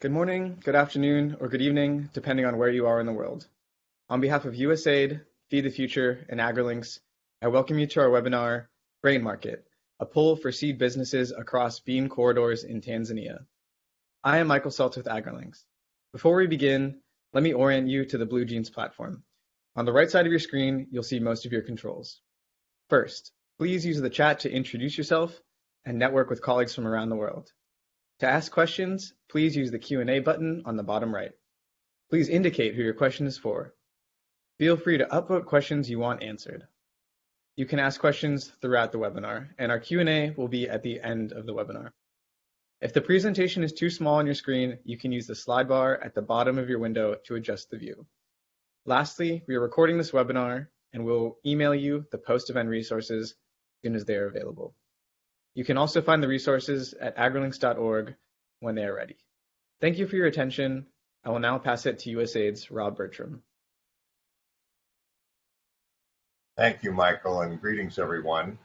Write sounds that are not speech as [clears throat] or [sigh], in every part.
Good morning, good afternoon, or good evening, depending on where you are in the world. On behalf of USAID, Feed the Future, and AgriLinks, I welcome you to our webinar, Grain Market, a pull for seed businesses across bean corridors in Tanzania. I am Michael Seltz with AgriLinks. Before we begin, let me orient you to the BlueJeans platform. On the right side of your screen, you'll see most of your controls. First, please use the chat to introduce yourself and network with colleagues from around the world. To ask questions, please use the Q&A button on the bottom right. Please indicate who your question is for. Feel free to upvote questions you want answered. You can ask questions throughout the webinar, and our Q&A will be at the end of the webinar. If the presentation is too small on your screen, you can use the slide bar at the bottom of your window to adjust the view. Lastly, we are recording this webinar and we'll email you the post-event resources as soon as they are available. You can also find the resources at agrilinks.org when they are ready. Thank you for your attention. I will now pass it to USAID's Rob Bertram. Thank you, Michael, and greetings, everyone.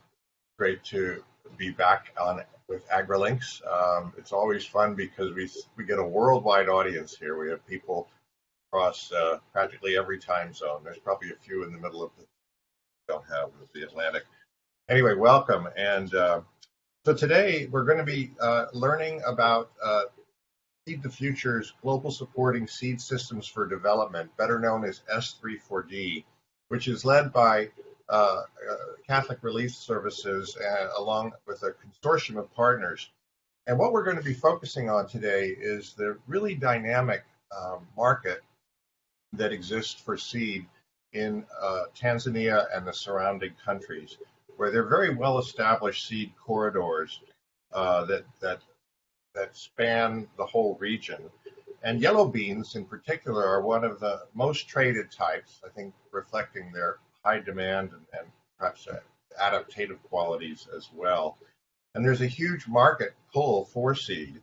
Great to be back on with AgriLinks. Um, it's always fun because we we get a worldwide audience here. We have people across uh, practically every time zone. There's probably a few in the middle of the don't have the Atlantic. Anyway, welcome and uh, so today we're going to be uh, learning about uh, Feed the Future's Global Supporting Seed Systems for Development, better known as S34D, which is led by uh, uh, Catholic Relief Services uh, along with a consortium of partners. And what we're going to be focusing on today is the really dynamic um, market that exists for seed in uh, Tanzania and the surrounding countries where there are very well established seed corridors uh, that that that span the whole region. And yellow beans in particular are one of the most traded types, I think reflecting their high demand and, and perhaps uh, adaptative qualities as well. And there's a huge market pull for seed.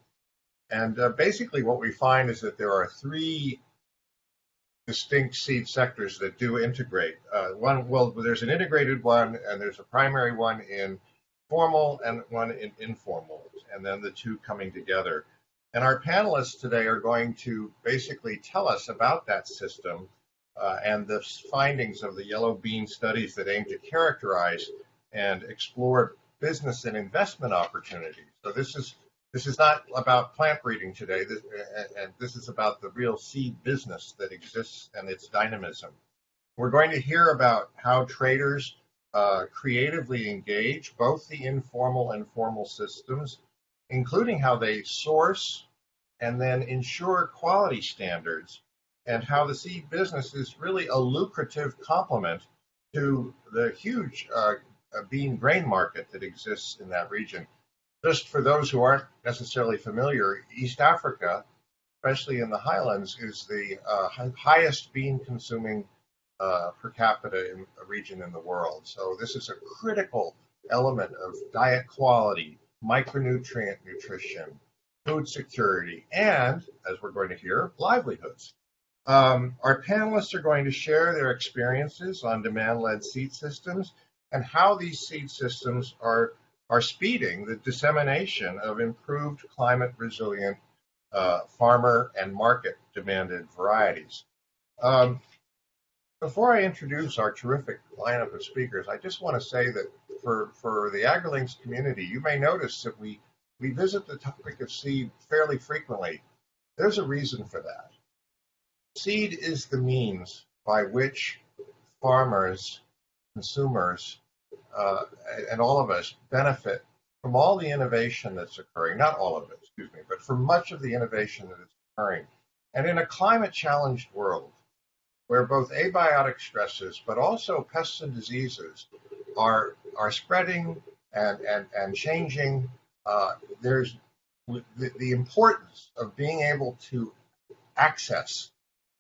And uh, basically what we find is that there are three distinct seed sectors that do integrate. Uh, one, well, there's an integrated one, and there's a primary one in formal and one in informal, and then the two coming together. And our panelists today are going to basically tell us about that system uh, and the findings of the yellow bean studies that aim to characterize and explore business and investment opportunities. So this is this is not about plant breeding today, this, and this is about the real seed business that exists and its dynamism. We're going to hear about how traders uh, creatively engage both the informal and formal systems, including how they source and then ensure quality standards, and how the seed business is really a lucrative complement to the huge uh, bean grain market that exists in that region just for those who aren't necessarily familiar, East Africa, especially in the highlands, is the uh, highest bean consuming uh, per capita in region in the world. So this is a critical element of diet quality, micronutrient nutrition, food security, and, as we're going to hear, livelihoods. Um, our panelists are going to share their experiences on demand-led seed systems and how these seed systems are are speeding the dissemination of improved climate resilient uh, farmer and market demanded varieties. Um, before I introduce our terrific lineup of speakers, I just want to say that for, for the AgriLinks community, you may notice that we, we visit the topic of seed fairly frequently. There's a reason for that. Seed is the means by which farmers, consumers, uh, and all of us benefit from all the innovation that's occurring, not all of it, excuse me, but from much of the innovation that is occurring. And in a climate challenged world, where both abiotic stresses but also pests and diseases are are spreading and and, and changing, uh, there's the, the importance of being able to access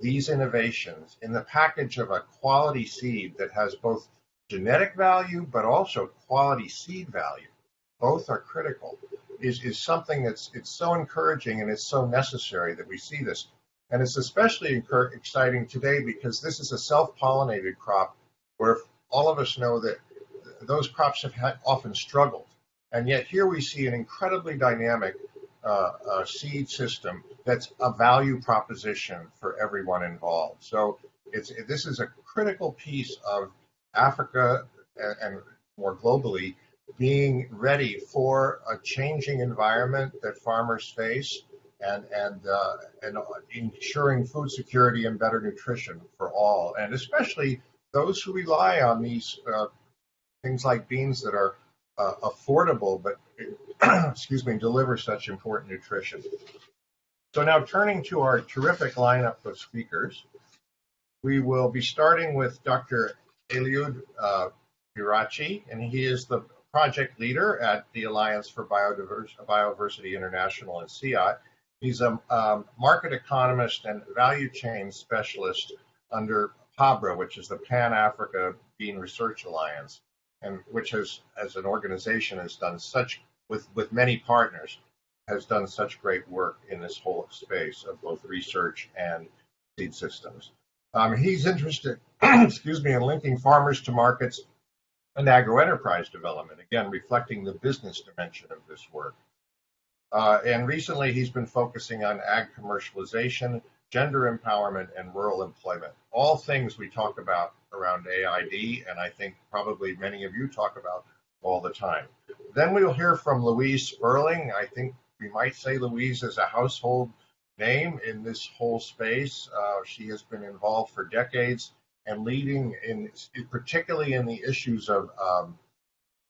these innovations in the package of a quality seed that has both genetic value, but also quality seed value, both are critical, is, is something that's it's so encouraging and it's so necessary that we see this. And it's especially exciting today because this is a self-pollinated crop where all of us know that those crops have had, often struggled. And yet here we see an incredibly dynamic uh, a seed system that's a value proposition for everyone involved. So it's this is a critical piece of Africa and, more globally being ready for a changing environment that farmers face and and uh, and ensuring food security and better nutrition for all, and especially those who rely on these uh, things like beans that are uh, affordable but [clears throat] excuse me deliver such important nutrition. So now turning to our terrific lineup of speakers, we will be starting with Dr. Eliud uh, and he is the project leader at the Alliance for Biodiversity International in CIAT. He's a um, market economist and value chain specialist under PABRA, which is the Pan Africa Bean Research Alliance, and which has, as an organization, has done such with with many partners, has done such great work in this whole space of both research and seed systems. Um, he's interested, [clears throat] excuse me, in linking farmers to markets and agro-enterprise development, again, reflecting the business dimension of this work. Uh, and recently, he's been focusing on ag commercialization, gender empowerment, and rural employment. All things we talk about around AID, and I think probably many of you talk about all the time. Then we'll hear from Louise Sperling. I think we might say Louise is a household name in this whole space. Uh, she has been involved for decades and leading in particularly in the issues of um,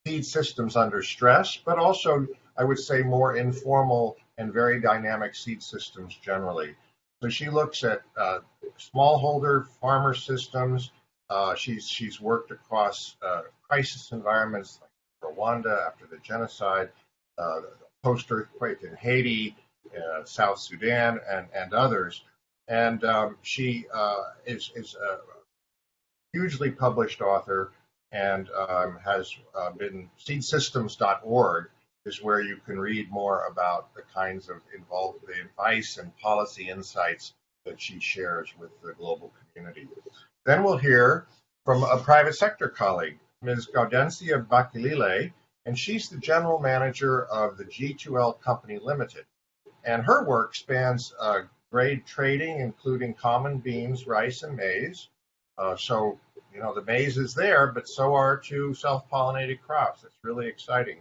feed systems under stress, but also I would say more informal and very dynamic seed systems generally. So she looks at uh, smallholder farmer systems. Uh, she's she's worked across uh, crisis environments like Rwanda after the genocide, uh, post earthquake in Haiti, uh, South Sudan, and and others. And um, she uh, is is a hugely published author and um, has uh, been seedsystems.org is where you can read more about the kinds of involved the advice and policy insights that she shares with the global community. Then we'll hear from a private sector colleague, Ms. Gaudencia Bakilile, and she's the general manager of the G2L Company Limited. And her work spans uh, grade trading, including common beans, rice, and maize, uh, so, you know, the maize is there, but so are two self-pollinated crops. It's really exciting.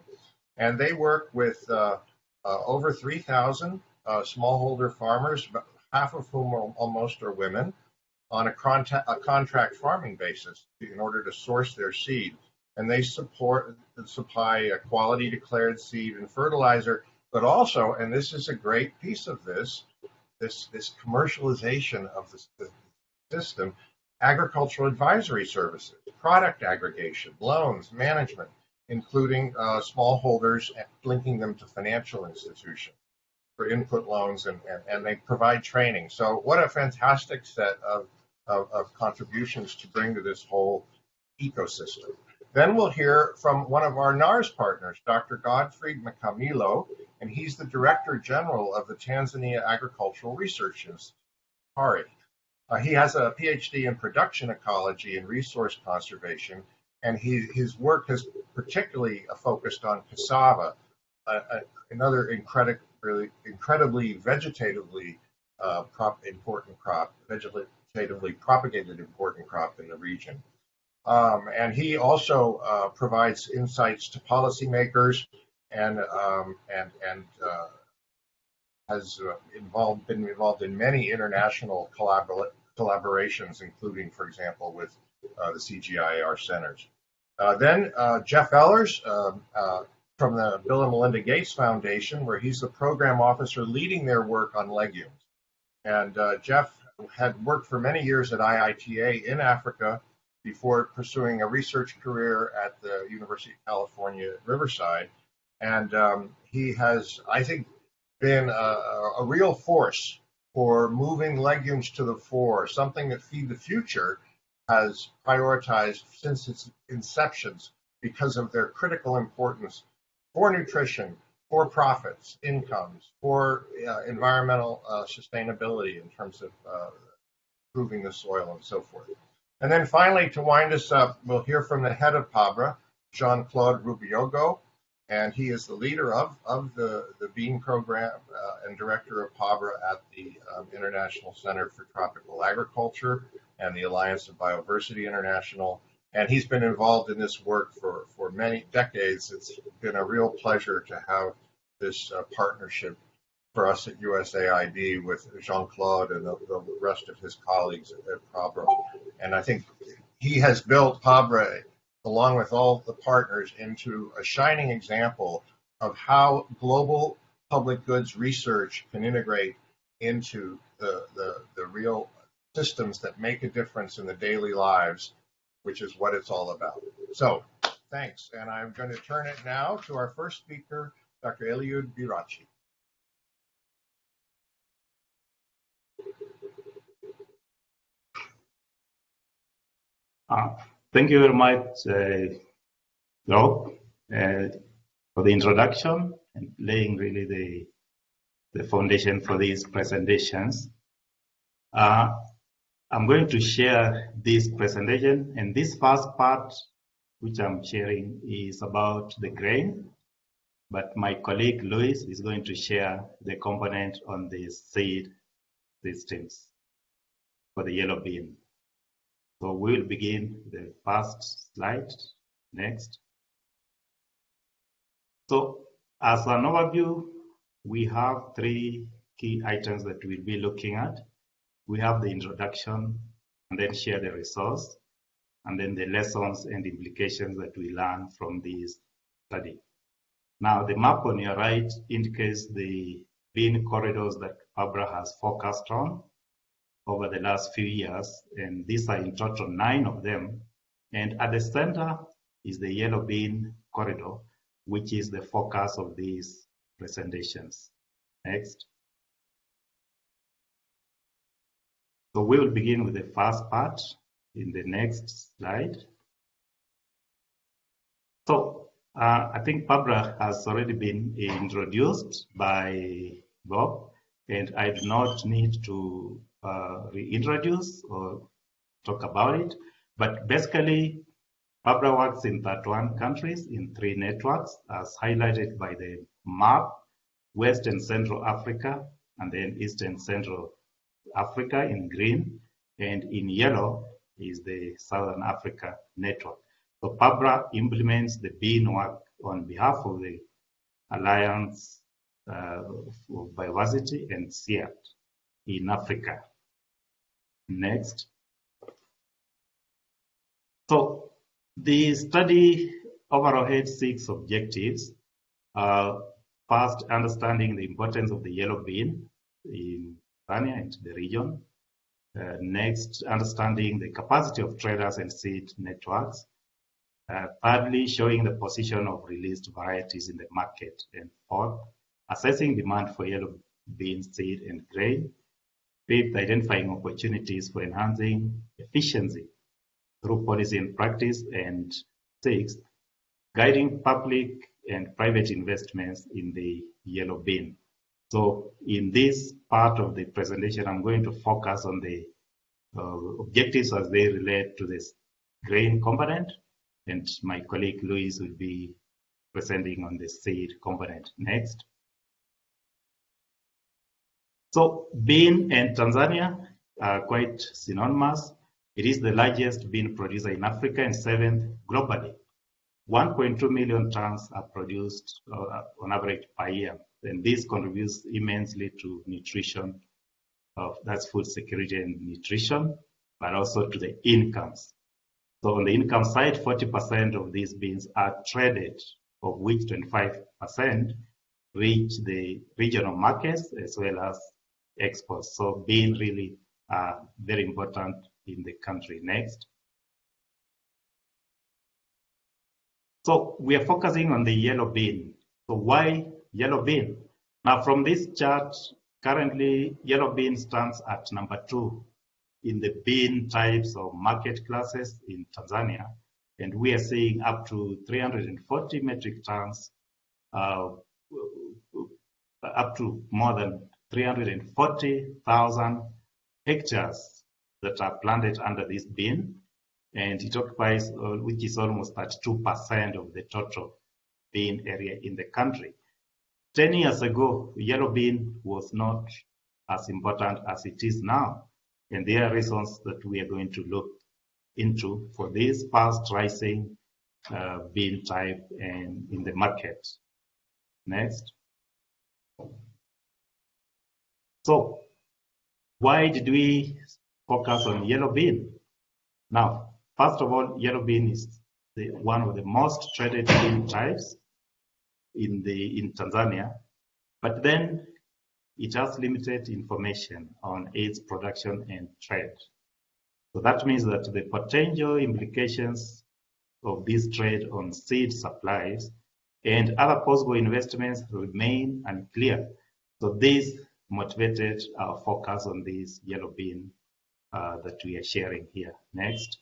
And they work with uh, uh, over 3,000 uh, smallholder farmers, half of whom are, almost are women, on a, a contract farming basis in order to source their seed. And they support supply a quality declared seed and fertilizer, but also, and this is a great piece of this, this this commercialization of the, the system agricultural advisory services, product aggregation, loans, management, including uh, smallholders and linking them to financial institutions for input loans, and, and, and, they provide training. So, what a fantastic set of, of, of contributions to bring to this whole ecosystem. Then we'll hear from one of our NARS partners, Dr. Godfried Mkamilo, and he's the Director General of the Tanzania Agricultural Research Institute, TARI. Uh, he has a PhD in production ecology and resource conservation, and he, his work has particularly focused on cassava, uh, uh, another incredibly, incredibly vegetatively uh, prop, important crop, vegetatively propagated important crop in the region. Um, and he also uh, provides insights to policymakers and um, and and uh, has involved been involved in many international collabor- collaborations, including, for example, with uh, the CGIAR centers. Uh, then uh, Jeff Ehlers um, uh, from the Bill and Melinda Gates Foundation, where he's the program officer leading their work on legumes. And uh, Jeff had worked for many years at IITA in Africa before pursuing a research career at the University of California Riverside. And um, he has, I think, been a, a real force for moving legumes to the fore, something that Feed the Future has prioritized since its inceptions because of their critical importance for nutrition, for profits, incomes, for uh, environmental uh, sustainability in terms of uh, improving the soil and so forth. And then finally, to wind us up, we'll hear from the head of PABRA, Jean-Claude Rubyogo, and he is the leader of, of the, the bean program uh, and director of PABRA at the um, International Center for Tropical Agriculture and the Alliance of Biodiversity International. And he's been involved in this work for, for many decades. It's been a real pleasure to have this uh, partnership for us at USAID with Jean-Claude and the, the, rest of his colleagues at, at PABRA. And I think he has built PABRA along with all the partners, into a shining example of how global public goods research can integrate into the, the, the real systems that make a difference in the daily lives, which is what it's all about. So, thanks. And I'm going to turn it now to our first speaker, Dr. Eliud Birachi. Uh, Thank you very much, uh, Rob, uh, for the introduction and laying really the, the foundation for these presentations. Uh, I'm going to share this presentation and this first part which I'm sharing is about the grain, but my colleague Louise is going to share the component on the seed systems for the yellow bean. So we'll begin the first slide. Next. So as an overview, we have three key items that we'll be looking at. We have the introduction and then share the resource and then the lessons and implications that we learn from this study. Now the map on your right indicates the bean corridors that PABRA has focused on over the last few years, and these are in total nine of them. And at the center is the yellow bean corridor, which is the focus of these presentations. Next. So we will begin with the first part in the next slide. So uh, I think PABRA has already been introduced by Bob, and I do not need to uh, reintroduce or talk about it. But basically, PABRA works in 31 countries in three networks, as highlighted by the map, West and Central Africa, and then East and Central Africa in green, and in yellow is the Southern Africa network. So PABRA implements the bean work on behalf of the Alliance uh, for Biodiversity and CIAT in Africa. Next. So the study overall had six objectives. Uh, first, understanding the importance of the yellow bean in Tanzania and the region. Uh, next, understanding the capacity of traders and seed networks. Uh, thirdly, showing the position of released varieties in the market. And fourth, assessing demand for yellow bean seed and grain. Fifth, identifying opportunities for enhancing efficiency through policy and practice. And sixth, guiding public and private investments in the yellow bean. So in this part of the presentation, I'm going to focus on the uh, objectives as they relate to this grain component, and my colleague Louise will be presenting on the seed component next. So bean and Tanzania are quite synonymous. It is the largest bean producer in Africa and seventh globally. 1.2 million tons are produced uh, on average per year, and this contributes immensely to nutrition, of that's food security and nutrition, but also to the incomes. So on the income side, 40% of these beans are traded, of which 25% reach the regional markets as well as exports. So being really uh, very important in the country. Next. So we are focusing on the yellow bean. So why yellow bean? Now from this chart, currently yellow bean stands at number two in the bean types or market classes in Tanzania. And we are seeing up to 340 metric tons, uh, up to more than 340,000 hectares that are planted under this bean, and it occupies, uh, which is almost 32% of the total bean area in the country. 10 years ago, yellow bean was not as important as it is now. And there are reasons that we are going to look into for this fast rising uh, bean type and in the market. Next. So why did we focus on yellow bean? Now, first of all, yellow bean is the, one of the most traded bean types in the in Tanzania, but then it has limited information on its production and trade. So that means that the potential implications of this trade on seed supplies and other possible investments remain unclear. So this motivated our focus on this yellow bean uh, that we are sharing here. Next.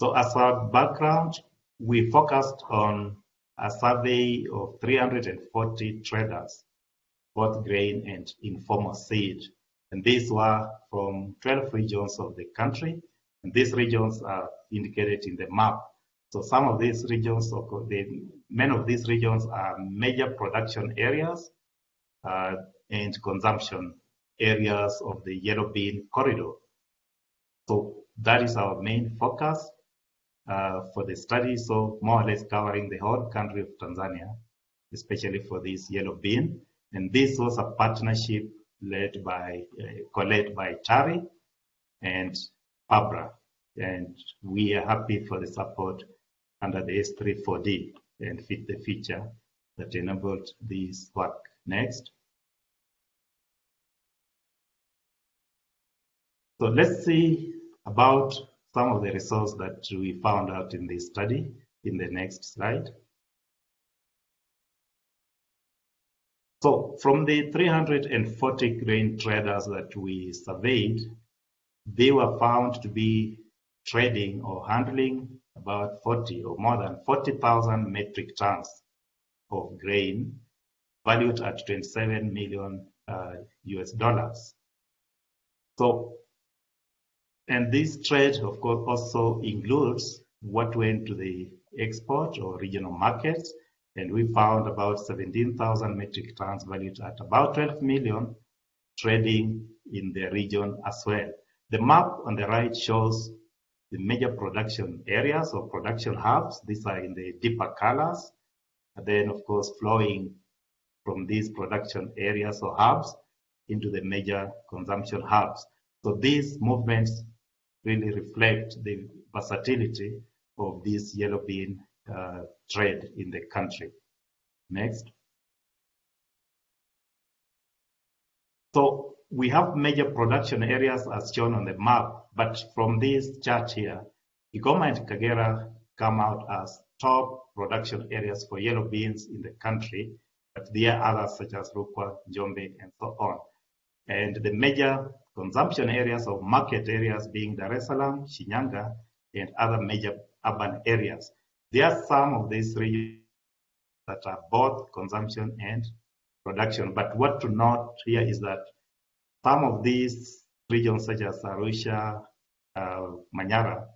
So as our background, we focused on a survey of 340 traders, both grain and informal seed. And these were from 12 regions of the country. And these regions are indicated in the map. So some of these regions, the, many of these regions are major production areas uh, and consumption areas of the yellow bean corridor. So that is our main focus uh, for the study. So more or less covering the whole country of Tanzania, especially for this yellow bean. And this was a partnership led by, uh, led by TARI and PABRA. And we are happy for the support under the S34D and Feed the Future that enabled this work. Next. So let's see about some of the results that we found out in this study in the next slide. So from the 340 grain traders that we surveyed, they were found to be trading or handling about 40 or more than 40,000 metric tons of grain valued at 27 million uh, US dollars. So and this trade, of course, also includes what went to the export or regional markets. And we found about 17,000 metric tons valued at about 12 million trading in the region as well. The map on the right shows the major production areas or production hubs. These are in the deeper colors. And then, of course, flowing from these production areas or hubs into the major consumption hubs. So these movements really reflect the versatility of this yellow bean uh, trade in the country. Next. So we have major production areas as shown on the map, but from this chart here, Kigoma and Kagera come out as top production areas for yellow beans in the country, but there are others such as Rukwa, Njombe, and so on. And the major consumption areas or market areas being Dar es Salaam, Shinyanga, and other major urban areas. There are some of these regions that are both consumption and production. But what to note here is that some of these regions, such as Arusha, uh, Manyara,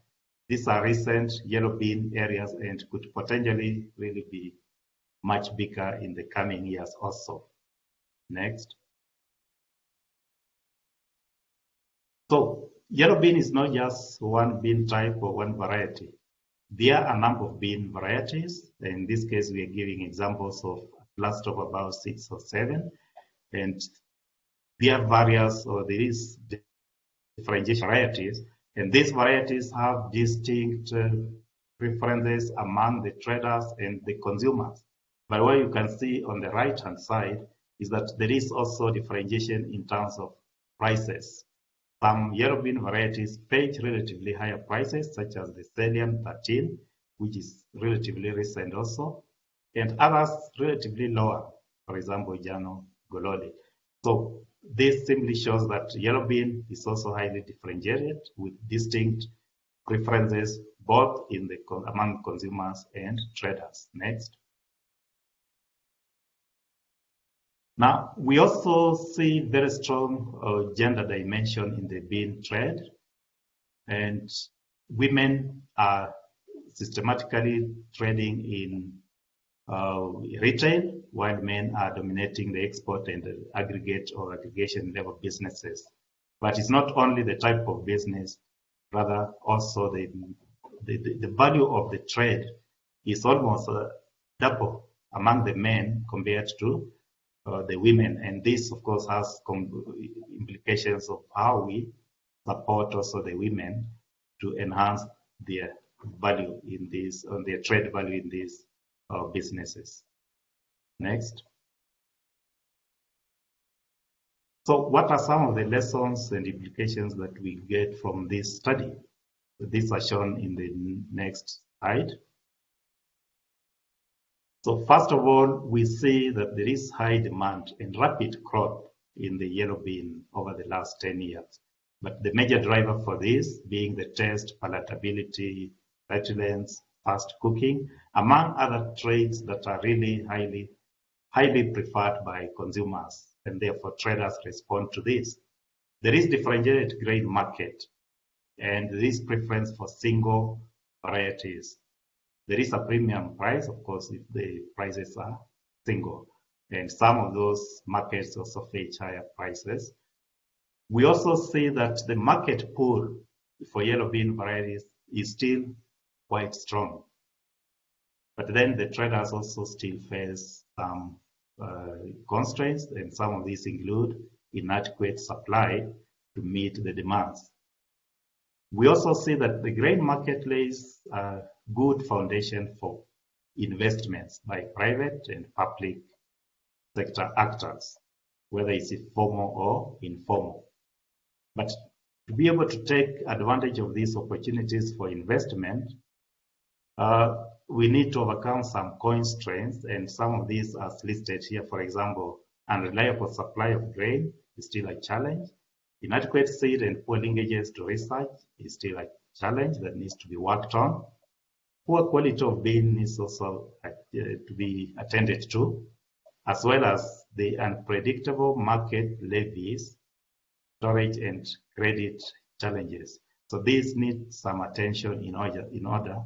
these are recent yellow bean areas and could potentially really be much bigger in the coming years also. Next. So yellow bean is not just one bean type or one variety. There are a number of bean varieties. In this case, we are giving examples of a cluster of about six or seven. And there are various or there is differentiation varieties. And these varieties have distinct uh, preferences among the traders and the consumers. But what you can see on the right hand side is that there is also differentiation in terms of prices. Some yellow bean varieties fetch relatively higher prices, such as the Selian 13, which is relatively recent also, and others relatively lower, for example, Njano Gololi. So this simply shows that yellow bean is also highly differentiated with distinct preferences both in the among consumers and traders. Next. Now, we also see very strong uh, gender dimension in the bean trade, and women are systematically trading in uh, retail, while men are dominating the export and the aggregate or aggregation level businesses. But it's not only the type of business, rather also the, the, the value of the trade is almost uh, double among the men compared to uh, the women. And this, of course, has implications of how we support also the women to enhance their value in this, on their trade value in these uh, businesses. Next. So what are some of the lessons and implications that we get from this study? These are shown in the next slide. So first of all, we see that there is high demand and rapid growth in the yellow bean over the last 10 years. But the major driver for this being the taste, palatability, petulance, fast cooking, among other traits that are really highly, highly preferred by consumers, and therefore traders respond to this. There is differentiated grain market, and there is preference for single varieties. There is a premium price, of course, if the prices are single, and some of those markets also fetch higher prices. We also see that the market pool for yellow bean varieties is still quite strong. But then the traders also still face some constraints, and some of these include inadequate supply to meet the demands. We also see that the grain market lays a good foundation for investments by private and public sector actors, whether it's formal or informal. But to be able to take advantage of these opportunities for investment, uh, we need to overcome some constraints, and some of these are listed here. For example, unreliable supply of grain is still a challenge. Inadequate seed and poor linkages to research is still a challenge that needs to be worked on. Poor quality of bean is also uh, to be attended to, as well as the unpredictable market levies, storage and credit challenges. So these need some attention in order, in order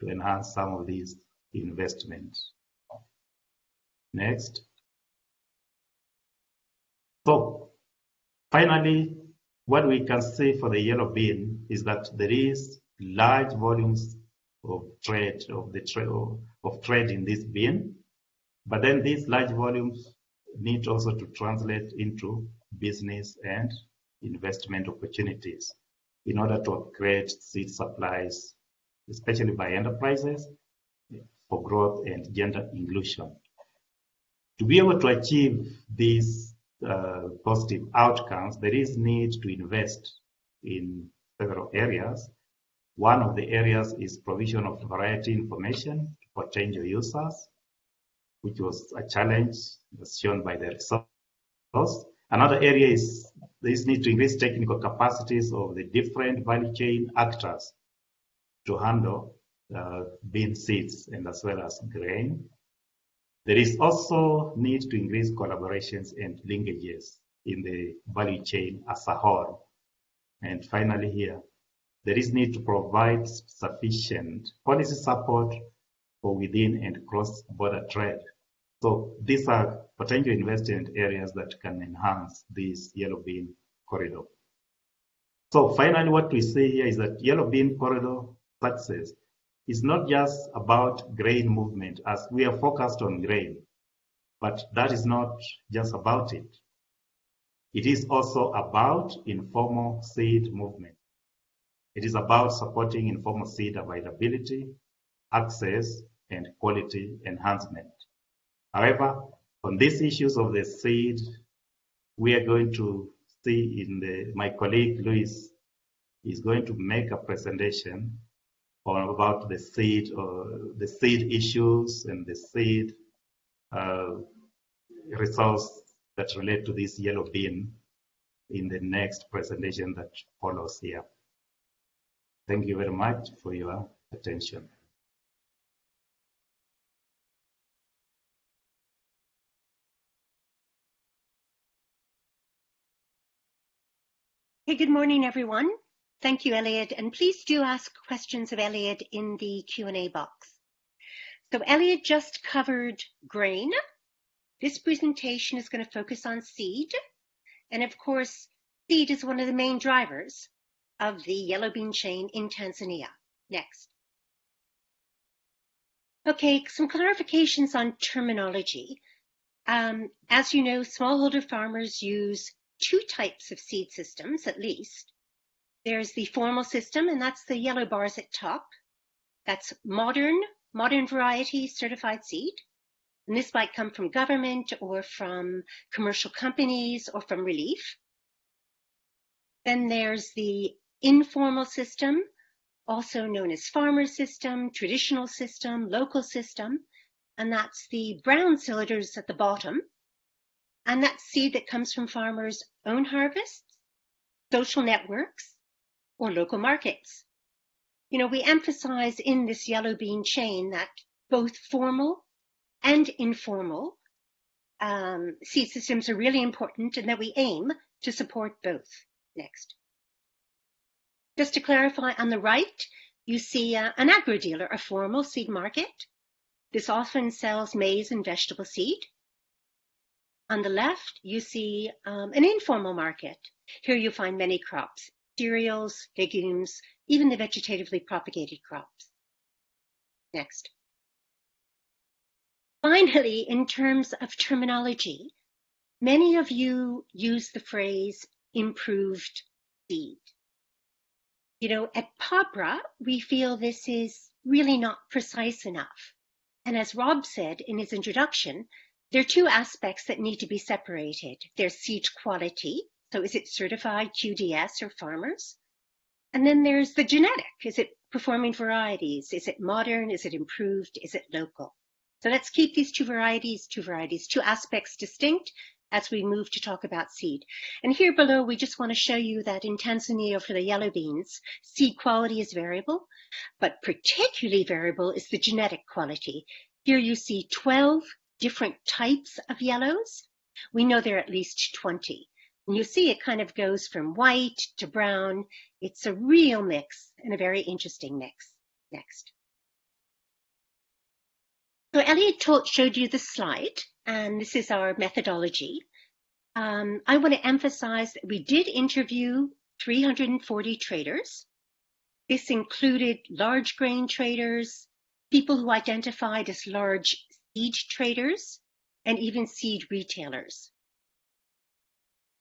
to enhance some of these investments. Next. So finally, what we can see for the yellow bean is that there is large volumes of trade of the trade of trade in this bean, but then these large volumes need also to translate into business and investment opportunities in order to upgrade seed supplies especially by enterprises, for growth and gender inclusion. To be able to achieve these uh, positive outcomes, there is need to invest in several areas. One of the areas is provision of variety information to potential users, which was a challenge as shown by the results. Another area is this need to increase technical capacities of the different value chain actors to handle uh, bean seeds and as well as grain. There is also need to increase collaborations and linkages in the value chain as a whole. And finally here, there is need to provide sufficient policy support for within and cross-border trade. So these are potential investment areas that can enhance this yellow bean corridor. So finally, what we see here is that yellow bean corridor success is not just about grain movement as we are focused on grain, but that is not just about it. It is also about informal seed movement. It is about supporting informal seed availability, access, and quality enhancement. However, on these issues of the seed, we are going to see in the, my colleague Louise is going to make a presentation or about the seed or the seed issues and the seed uh, results that relate to this yellow bean in the next presentation that follows here. Thank you very much for your attention. Hey, good morning, everyone. Thank you, Eliud. And please do ask questions of Eliud in the Q&A box. So Eliud just covered grain. This presentation is going to focus on seed. And of course, seed is one of the main drivers of the yellow bean chain in Tanzania. Next. Okay, some clarifications on terminology. Um, as you know, smallholder farmers use two types of seed systems at least. There's the formal system, and that's the yellow bars at top. That's modern, modern variety certified seed. And this might come from government or from commercial companies or from relief. Then there's the informal system, also known as farmer system, traditional system, local system, and that's the brown cylinders at the bottom. And that's seed that comes from farmers' own harvests, social networks, or local markets. You know, we emphasize in this yellow bean chain that both formal and informal um, seed systems are really important and that we aim to support both. Next. Just to clarify, on the right, you see uh, an agro dealer, a formal seed market. This often sells maize and vegetable seed. On the left, you see um, an informal market. Here you find many crops, cereals, legumes, even the vegetatively propagated crops. Next. Finally, in terms of terminology, many of you use the phrase improved seed. You know, at PABRA, we feel this is really not precise enough. And as Rob said in his introduction, there are two aspects that need to be separated. There's seed quality. So is it certified QDS or farmers? And then there's the genetic. Is it performing varieties? Is it modern? Is it improved? Is it local? So let's keep these two varieties, two varieties, two aspects distinct as we move to talk about seed. And here below, we just want to show you that in Tanzania for the yellow beans, seed quality is variable, but particularly variable is the genetic quality. Here you see 12 different types of yellows. We know there are at least 20. And you see it kind of goes from white to brown. It's a real mix and a very interesting mix. Next. So Eliud taught, showed you the slide, and this is our methodology. Um, I want to emphasize that we did interview 340 traders. This included large grain traders, people who identified as large seed traders, and even seed retailers.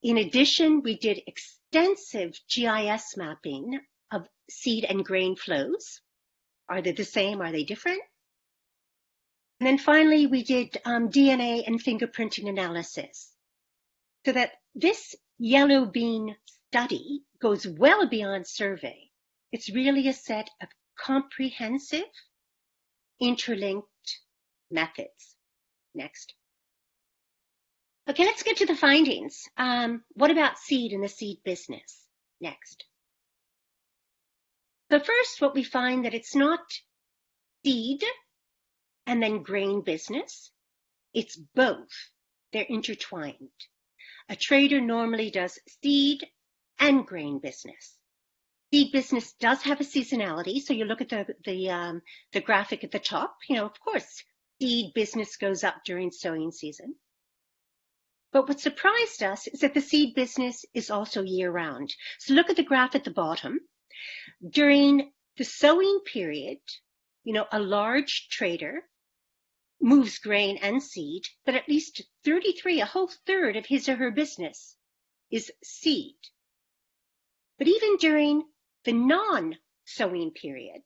In addition, we did extensive GIS mapping of seed and grain flows. Are they the same? Are they different? And then finally, we did um, DNA and fingerprinting analysis so that this yellow bean study goes well beyond survey. It's really a set of comprehensive, interlinked methods. Next. Okay, let's get to the findings. Um, what about seed and the seed business? Next. But first, what we find that it's not seed and then grain business. It's both. They're intertwined. A trader normally does seed and grain business. Seed business does have a seasonality. So you look at the, the, um, the graphic at the top, you know, of course, seed business goes up during sowing season. But what surprised us is that the seed business is also year round. So look at the graph at the bottom. During the sowing period, you know, a large trader moves grain and seed, but at least 33, a whole third of his or her business is seed. But even during the non-sowing period,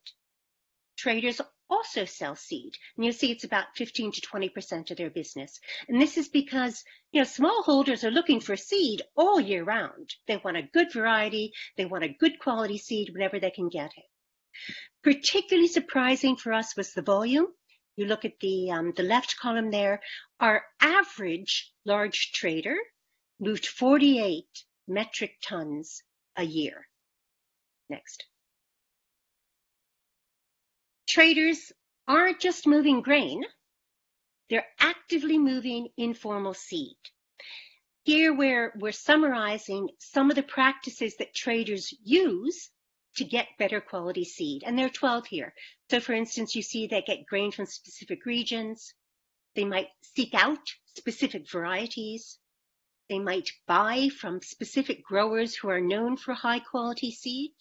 traders also sell seed. And you'll see it's about 15 to 20% of their business. And this is because, you know, smallholders are looking for seed all year round. They want a good variety. They want a good quality seed whenever they can get it. Particularly surprising for us was the volume you look at the, um, the left column there, our average large trader moved 48 metric tons a year. Next. Traders aren't just moving grain, they're actively moving informal seed. Here we're, we're summarizing some of the practices that traders use to get better quality seed. And there are 12 here. So for instance, you see they get grain from specific regions. They might seek out specific varieties. They might buy from specific growers who are known for high quality seed.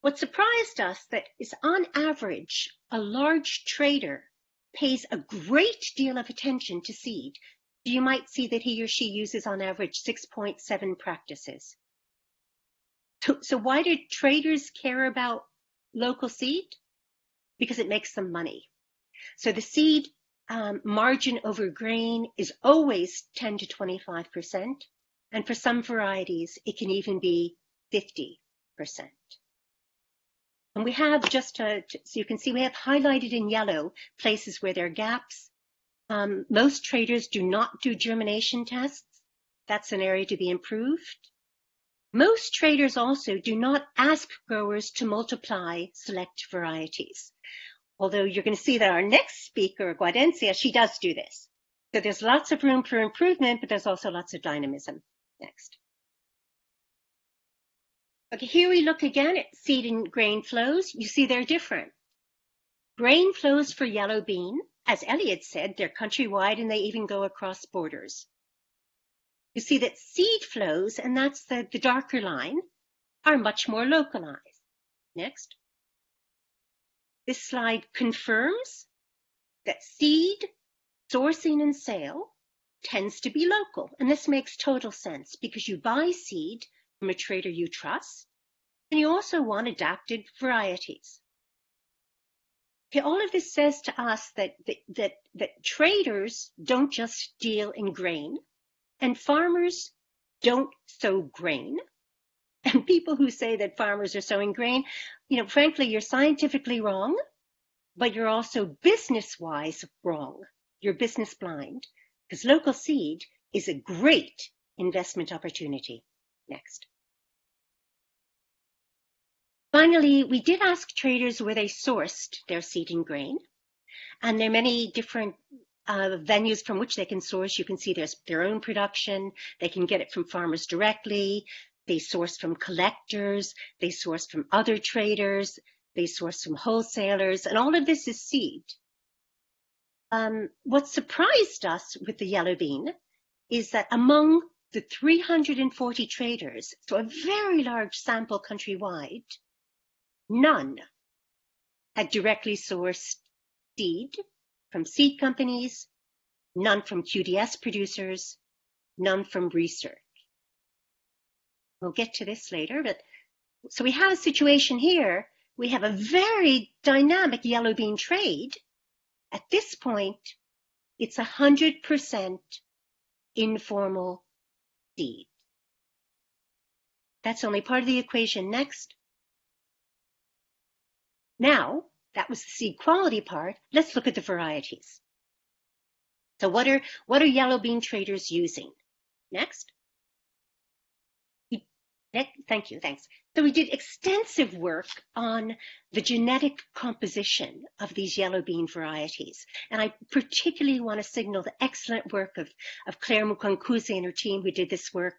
What surprised us that is on average, a large trader pays a great deal of attention to seed. You might see that he or she uses on average 6.7 practices. So, why do traders care about local seed? Because it makes them money. So the seed um, margin over grain is always 10 to 25%. And for some varieties, it can even be 50%. And we have just to, so you can see we have highlighted in yellow places where there are gaps. Um, most traders do not do germination tests. That's an area to be improved. Most traders also do not ask growers to multiply select varieties. Although you're going to see that our next speaker, Gaudensia, she does do this. So there's lots of room for improvement, but there's also lots of dynamism. Next. Okay, here we look again at seed and grain flows. You see they're different. Grain flows for yellow bean, as Eliud said, they're countrywide and they even go across borders. You see that seed flows, and that's the, the darker line, are much more localized. Next. This slide confirms that seed sourcing and sale tends to be local. And this makes total sense because you buy seed from a trader you trust, and you also want adapted varieties. Okay, all of this says to us that, that, that, traders don't just deal in grain, and farmers don't sow grain. [laughs] And people who say that farmers are sowing grain, you know, frankly, you're scientifically wrong, but you're also business wise wrong. You're business blind because local seed is a great investment opportunity. Next. Finally, we did ask traders where they sourced their seed and grain. And there are many different uh, venues from which they can source. You can see there's their own production. They can get it from farmers directly. They source from collectors. They source from other traders. They source from wholesalers. And all of this is seed. Um, what surprised us with the yellow bean is that among the 340 traders, so a very large sample countrywide, none had directly sourced seed from seed companies, none from QDS producers, none from research. We'll get to this later, but so we have a situation here. We have a very dynamic yellow bean trade. At this point, it's 100% informal seed. That's only part of the equation. Next. Now, that was the seed quality part. Let's look at the varieties. So what are, what are yellow bean traders using? Next. Thank you, thanks. So we did extensive work on the genetic composition of these yellow bean varieties. And I particularly want to signal the excellent work of, of Claire Mukankusi and her team who did this work.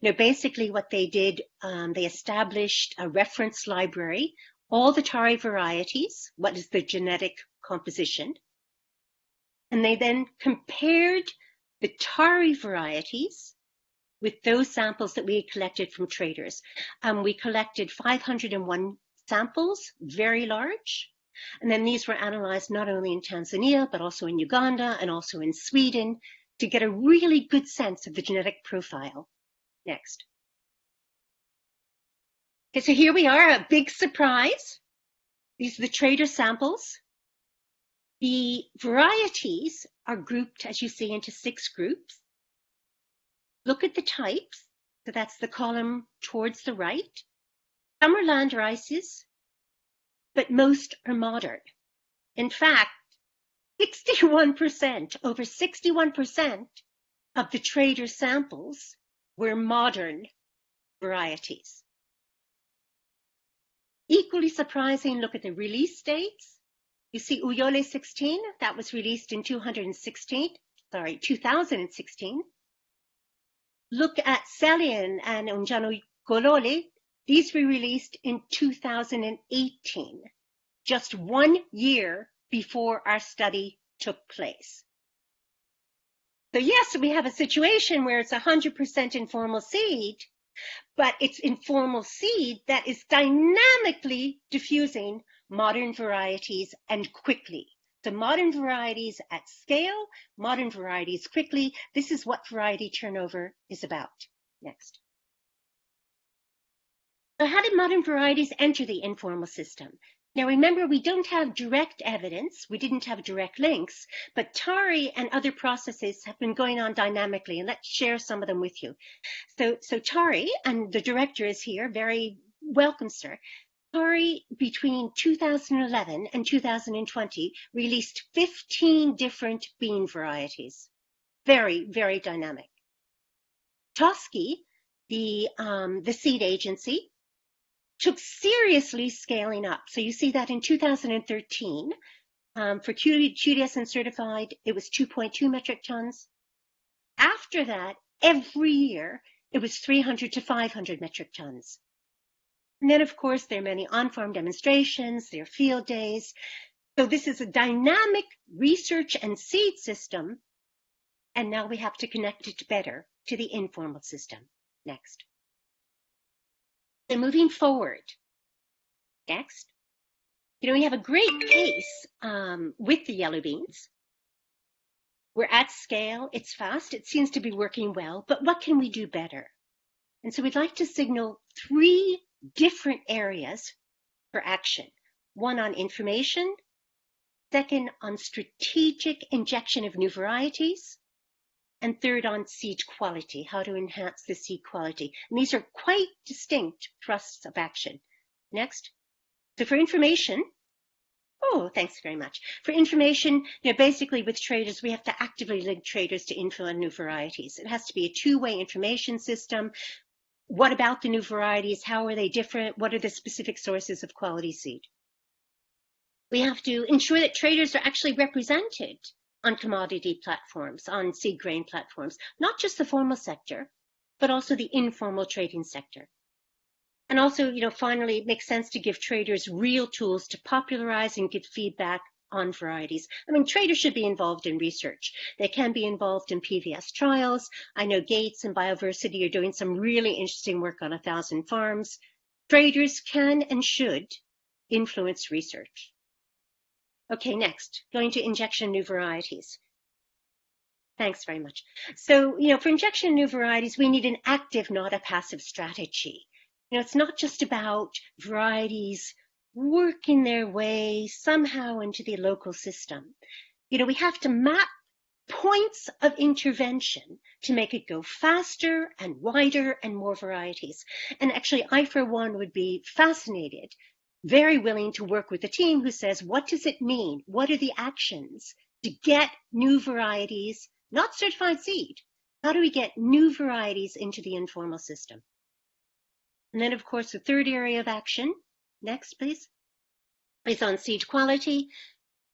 You know, basically what they did, um, they established a reference library all the TARI varieties, what is the genetic composition, and they then compared the TARI varieties with those samples that we had collected from traders. Um, we collected 501 samples, very large, and then these were analyzed not only in Tanzania, but also in Uganda and also in Sweden to get a really good sense of the genetic profile. Next. Okay, so here we are, a big surprise. These are the trader samples. The varieties are grouped, as you see, into six groups. Look at the types. So that's the column towards the right. Some are landraces, but most are modern. In fact, 61%, over 61% of the trader samples were modern varieties. Equally surprising, look at the release dates. You see Uyole 16, that was released in 216, sorry, 2016. Look at Selian and Unjano Golole, These were released in 2018, just one year before our study took place. So yes, we have a situation where it's 100% informal seed, but it's informal seed that is dynamically diffusing modern varieties and quickly. The modern varieties at scale, modern varieties quickly. This is what variety turnover is about. Next. So how did modern varieties enter the informal system? Now remember, we don't have direct evidence, we didn't have direct links, but TARI and other processes have been going on dynamically, and let's share some of them with you. So, so TARI, and the director is here, very welcome, sir. TARI, between 2011 and 2020, released 15 different bean varieties. Very, very dynamic. TOSCI, the, um, the seed agency, took seriously scaling up. So you see that in 2013, um, for QDS and certified, it was 2.2 metric tons. After that, every year, it was 300 to 500 metric tons. And then, of course, there are many on-farm demonstrations, there are field days. So this is a dynamic research and seed system. And now we have to connect it better to the informal system. Next. So moving forward, next, you know, we have a great case um, with the yellow beans. We're at scale, it's fast, it seems to be working well, but what can we do better? And so we'd like to signal three different areas for action. One on information, second on strategic injection of new varieties, and third on seed quality, how to enhance the seed quality. And these are quite distinct thrusts of action. Next. So for information, oh, thanks very much. For information, you know, basically with traders, we have to actively link traders to info on new varieties. It has to be a two-way information system. What about the new varieties? How are they different? What are the specific sources of quality seed? We have to ensure that traders are actually represented on commodity platforms, on seed grain platforms, not just the formal sector, but also the informal trading sector. And also, you know, finally, it makes sense to give traders real tools to popularize and give feedback on varieties. I mean, traders should be involved in research. They can be involved in PVS trials. I know Gates and Bioversity are doing some really interesting work on a thousand farms. Traders can and should influence research. Okay, next, going to injection new varieties. Thanks very much. So, you know, for injection new varieties, we need an active, not a passive strategy. You know, it's not just about varieties working their way somehow into the local system. You know, we have to map points of intervention to make it go faster and wider and more varieties. And actually, I, for one, would be fascinated very willing to work with a team who says, what does it mean? What are the actions to get new varieties, not certified seed? How do we get new varieties into the informal system? And then, of course, the third area of action, next, please, is on seed quality.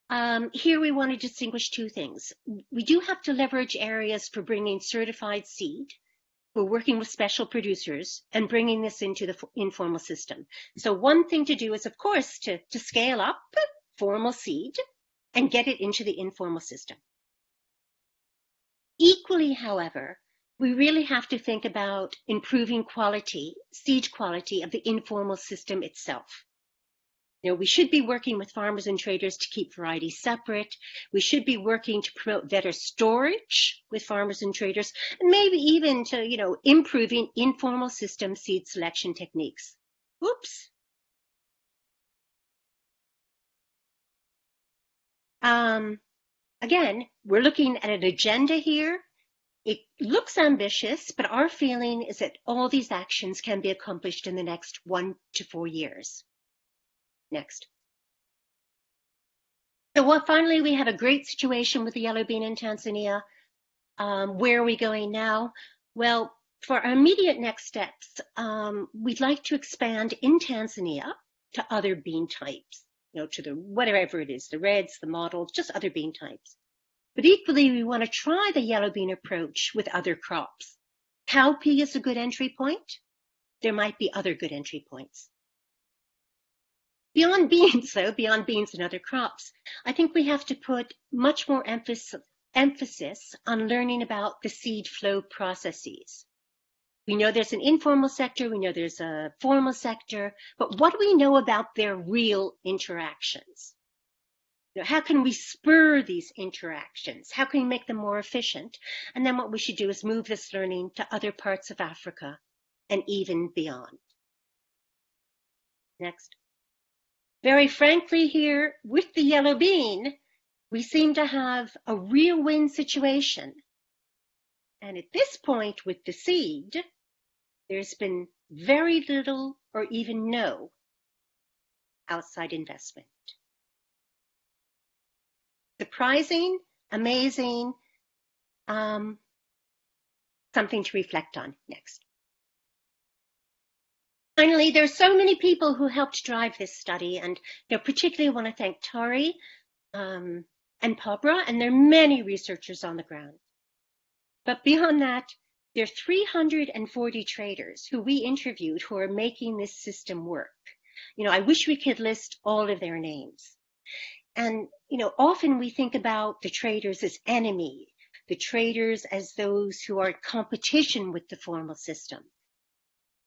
Um, here we want to distinguish two things. We do have to leverage areas for bringing certified seed we're working with special producers and bringing this into the informal system. So one thing to do is, of course, to, to scale up formal seed and get it into the informal system. Equally, however, we really have to think about improving quality, seed quality of the informal system itself. You know, we should be working with farmers and traders to keep varieties separate. We should be working to promote better storage with farmers and traders, and maybe even to, you know, improving informal system seed selection techniques. Oops. Um, again, we're looking at an agenda here. It looks ambitious, but our feeling is that all these actions can be accomplished in the next one to four years. Next. So what, finally, we have a great situation with the yellow bean in Tanzania. Um, where are we going now? Well, for our immediate next steps, um, we'd like to expand in Tanzania to other bean types, you know, to the whatever it is, the reds, the models, just other bean types. But equally, we want to try the yellow bean approach with other crops. Cowpea is a good entry point. there might be other good entry points. Beyond [laughs] beans, though, beyond beans and other crops, I think we have to put much more emphasis, emphasis on learning about the seed flow processes. We know there's an informal sector, we know there's a formal sector, but what do we know about their real interactions? You know, how can we spur these interactions? How can we make them more efficient? And then what we should do is move this learning to other parts of Africa and even beyond. Next. Very frankly here, with the yellow bean, we seem to have a real win situation. And at this point with the seed, there's been very little or even no outside investment surprising, amazing, um, something to reflect on next. Finally, there are so many people who helped drive this study, and you know, particularly want to thank Tari um, and PABRA, and there are many researchers on the ground. But beyond that, there are 340 traders who we interviewed who are making this system work. You know, I wish we could list all of their names. And, you know, often we think about the traders as enemy, the traders as those who are in competition with the formal system.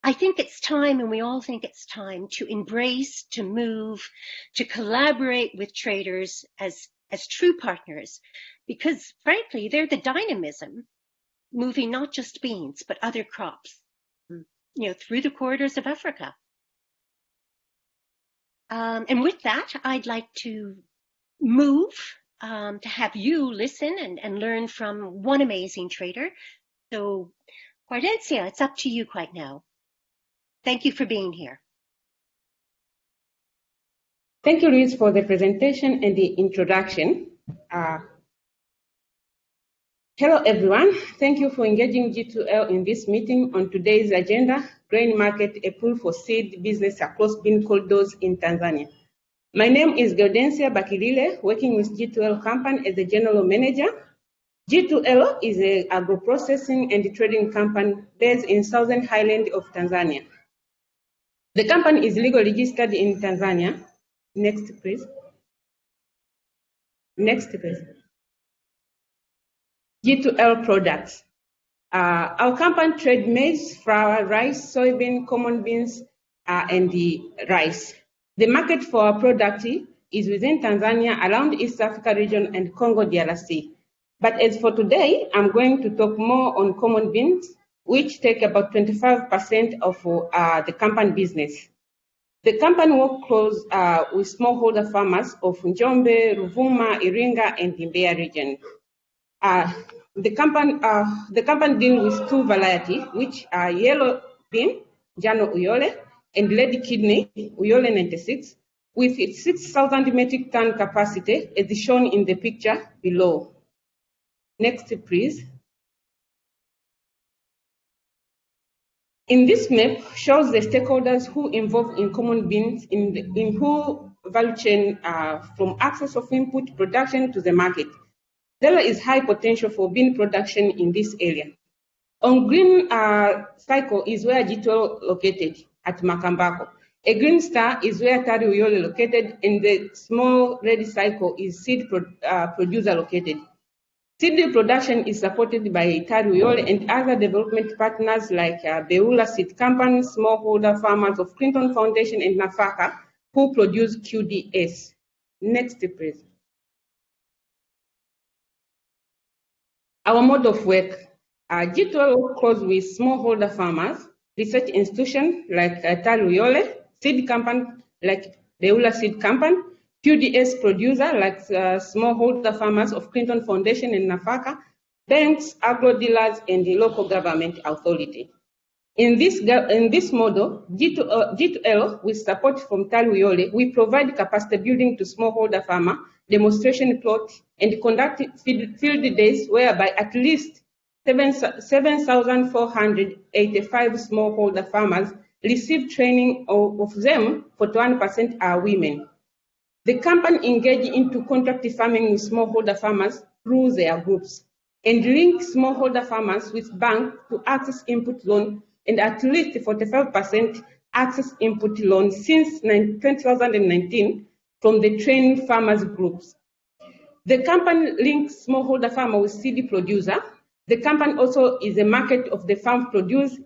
I think it's time, and we all think it's time to embrace, to move, to collaborate with traders as, as true partners, because frankly, they're the dynamism moving not just beans, but other crops, you know, through the corridors of Africa. Um, and with that, I'd like to move um, to have you listen and, and learn from one amazing trader. So, Gaudensia, it's up to you quite now. Thank you for being here. Thank you, Liz, for the presentation and the introduction. Uh, hello, everyone. Thank you for engaging G2L in this meeting on today's agenda, Grain Market, a pool for seed business across bean corridors in Tanzania. My name is Gaudensia Bakilile, working with G2L Company as the General Manager. G2L is an agro-processing and trading company based in Southern Highland of Tanzania. The company is legally registered in Tanzania. Next, please. Next, please. G2L products. Uh, our company trade maize, flour, rice, soybean, common beans, uh, and the rice. The market for our product is within Tanzania, around East Africa region, and Congo DRC. But as for today, I'm going to talk more on common beans, which take about 25% of uh, the company business. The company works close uh, with smallholder farmers of Njombe, Ruvuma, Iringa, and Mbeya region. Uh, the company, uh, the company deals with two varieties, which are yellow bean, Njano Uyole, and Lady Kidney, Uyole 96, with its 6,000 metric ton capacity as shown in the picture below. Next, please. In this map shows the stakeholders who involved in common beans in, the, in who value chain uh, from access of input production to the market. There is high potential for bean production in this area. On green uh, cycle is where G2L located at Makambako. A green star is where Tari Uyole located, and the small red cycle is seed pro, uh, producer located. Seed production is supported by Tari Uyole and other development partners like uh, Beula Seed Company, smallholder farmers of Clinton Foundation and Nafaka, who produce QDS. Next, please. Our mode of work. Uh, G2L with smallholder farmers research institution like uh, Tari Uyole, seed company like Beula Seed Company, QDS producer like uh, smallholder farmers of Clinton Foundation and Nafaka, banks, agro dealers, and the local government authority. In this, in this model, G2, uh, G2L, with support from Tari Uyole, we provide capacity building to smallholder farmer, demonstration plot, and conduct field days whereby at least 7,485 smallholder farmers received training, of, them 41% are women. The company engaged into contract farming with smallholder farmers through their groups and link smallholder farmers with banks to access input loan and at least 45% access input loan since 2019 from the trained farmers groups. The company links smallholder farmer with seed producer. The company also is a market of the farm produce.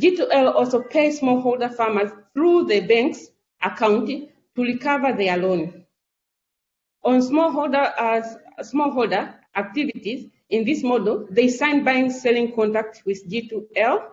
G2L also pays smallholder farmers through the bank's account to recover their loan. On smallholder, uh, smallholder activities in this model, they sign buying selling contract with G2L.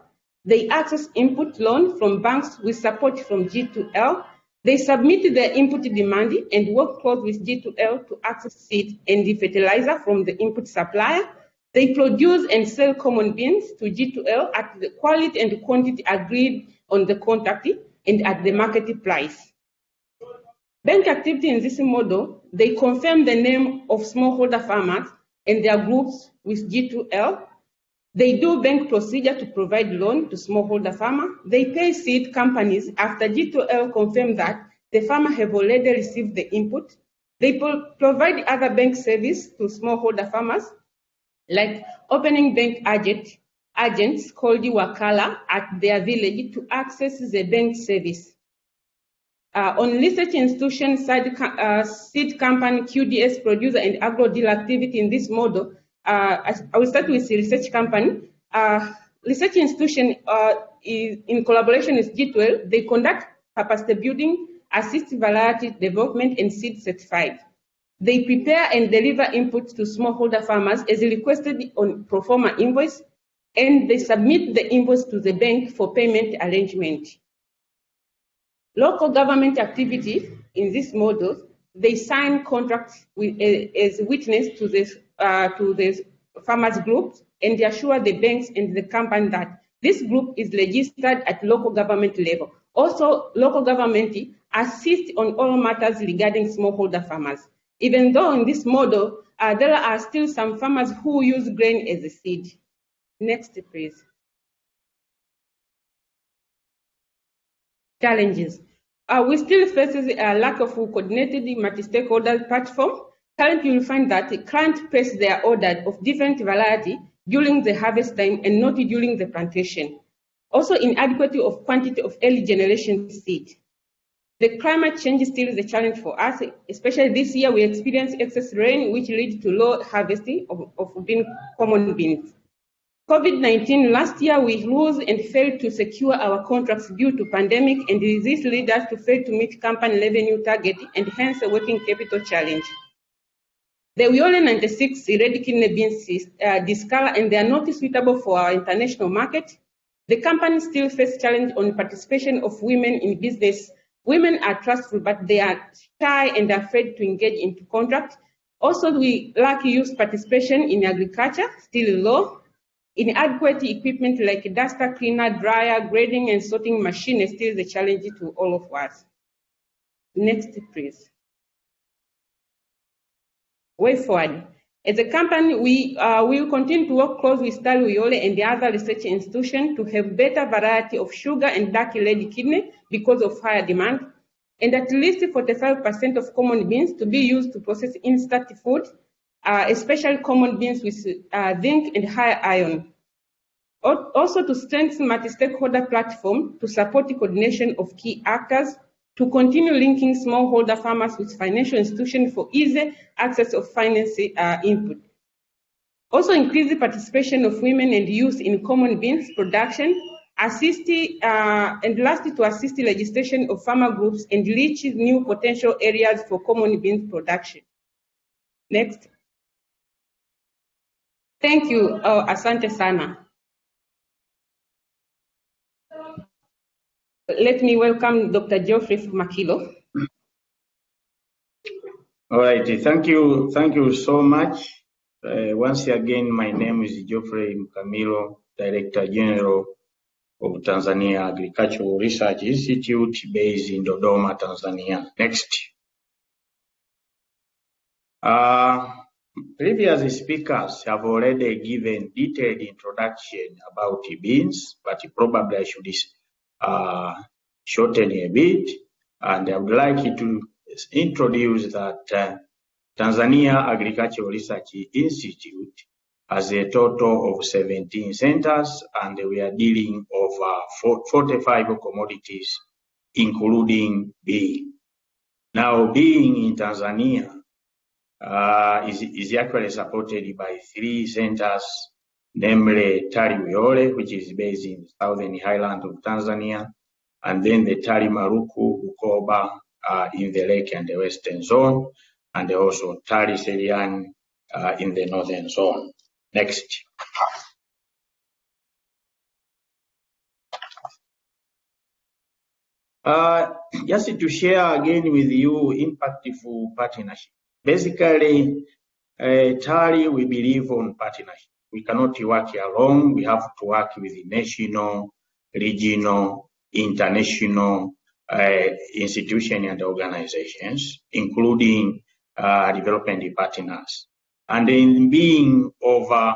They access input loan from banks with support from G2L. They submit their input demand and work close with G2L to access seed and the fertilizer from the input supplier. They produce and sell common beans to G2L at the quality and quantity agreed on the contract and at the market price. Bank activity in this model, they confirm the name of smallholder farmers and their groups with G2L. They do bank procedure to provide loan to smallholder farmer. They pay seed companies after G2L confirm that the farmer have already received the input. They pro provide other bank service to smallholder farmers, like opening bank agent, agents called the Wakala at their village to access the bank service. Uh, on research institution side, uh, seed company, QDS producer, and agro deal activity in this model, uh, I will start with the research company. Uh, research institution uh, is in collaboration with G2L, they conduct capacity building, assist variety development, and seed certified. They prepare and deliver inputs to smallholder farmers as requested on pro forma invoice, and they submit the invoice to the bank for payment arrangement. Local government activity in this model, they sign contracts with, uh, as witness to this uh, to the farmers groups and they assure the banks and the company that this group is registered at local government level. Also, local government assist on all matters regarding smallholder farmers. Even though in this model, uh, there are still some farmers who use grain as a seed. Next, please. Challenges. Uh, we still face a lack of coordinated multi-stakeholder platform. Currently, you'll find that clients place their order of different variety during the harvest time and not during the plantation. Also, inadequacy of quantity of early generation seed. The climate change still is the challenge for us, especially this year we experienced excess rain, which leads to low harvesting of, of bean, common beans. COVID-19, last year we lose and failed to secure our contracts due to pandemic, and this led us to fail to meet company revenue target and hence a working capital challenge. The Uyole 96 red kidney beans uh, discolor and they are not suitable for our international market. The company still face challenge on participation of women in business. Women are trustful, but they are shy and afraid to engage into contract. Also, we lack youth participation in agriculture, still low. Inadequate equipment like duster, cleaner, dryer, grading, and sorting machine is still the challenge to all of us. Next, please. Way forward. As a company, we uh, will continue to work closely with Uyole and the other research institutions to have better variety of sugar and dark red kidney because of higher demand, and at least 45% of common beans to be used to process instant food, uh, especially common beans with uh, zinc and high iron. Also to strengthen multi-stakeholder platform to support the coordination of key actors to continue linking smallholder farmers with financial institutions for easy access of financing uh, input. Also increase the participation of women and youth in common beans production, assist uh, and lastly to assist the legislation of farmer groups and reach new potential areas for common beans production. Next. Thank you, uh, Asante Sana. Let me welcome Dr. Geoffrey Mkamilo. All right, thank you, thank you so much. Uh, once again, my name is Geoffrey Mkamilo, Director General of Tanzania Agricultural Research Institute based in Dodoma, Tanzania. Next. Uh, previous speakers have already given detailed introduction about beans, but probably I should uh, a bit. And I would like to introduce that uh, Tanzania Agricultural Research Institute has a total of 17 centers, and we are dealing over 45 commodities, including being. Now, being in Tanzania uh, is, is actually supported by three centers, namely Tari Uyole, which is based in the southern highland of Tanzania, and then the Tari Maruku Bukoba uh, in the lake and the western zone, and also Tari Selian uh, in the northern zone. Next. Uh, just to share again with you impactful partnership. Basically, uh, Tari, we believe on partnership. We cannot work alone. We have to work with the national, regional, international uh, institutions and organizations, including uh, development partners. And in being over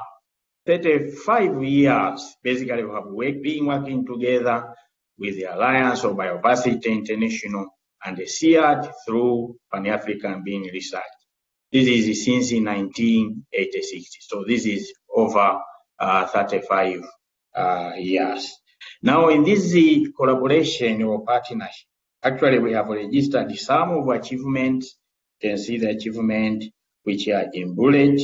35 years, basically we have work, been working together with the Alliance of Biodiversity International and the CIAT through Pan-African Bean Research. This is since 1986. So this is over uh, 35 uh, years. Now in this collaboration or partnership, actually we have registered some of achievements. You can see the achievement which are in bullet,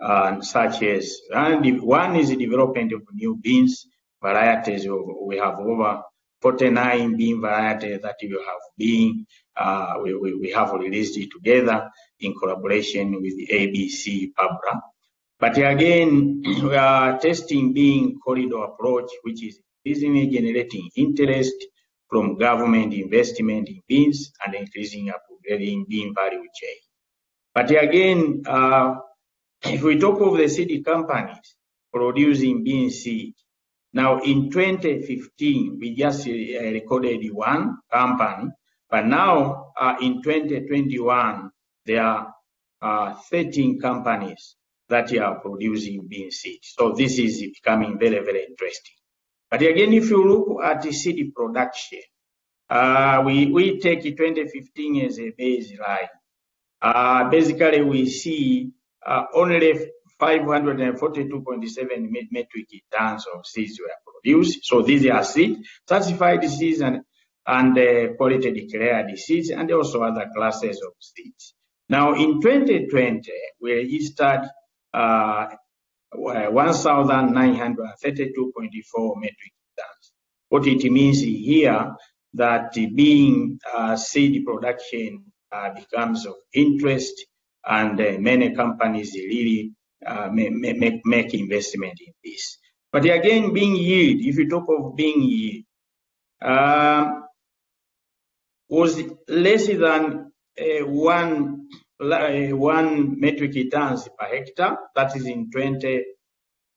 uh, such as and one is the development of new beans varieties. We have over 49 bean varieties that we have been uh, we, we, we, have released together in collaboration with the ABC PABRA. But again, [clears throat] we are testing being corridor approach, which is increasingly generating interest from government investment in beans and increasing upgrading bean value chain. But again, uh, [clears throat] if we talk of the seed companies producing bean seed, now in 2015, we just uh, recorded one company, but now uh, in 2021, there are uh, 13 companies that you are producing bean seed. So this is becoming very, very interesting. But again, if you look at the seed production, uh, we, we take 2015 as a baseline. Uh, basically, we see uh, only 542.7 metric tons of seeds were produced. So these are seed certified seeds and, and uh, quality declared seeds and also other classes of seeds. Now in 2020, we registered 1,932.4 metric tons. What it means here that being uh, seed production uh, becomes of interest and uh, many companies really uh, make, investment in this. But again, being yield, if you talk of being yield, um, was less than uh, one uh, metric tons per hectare. That is in 2012,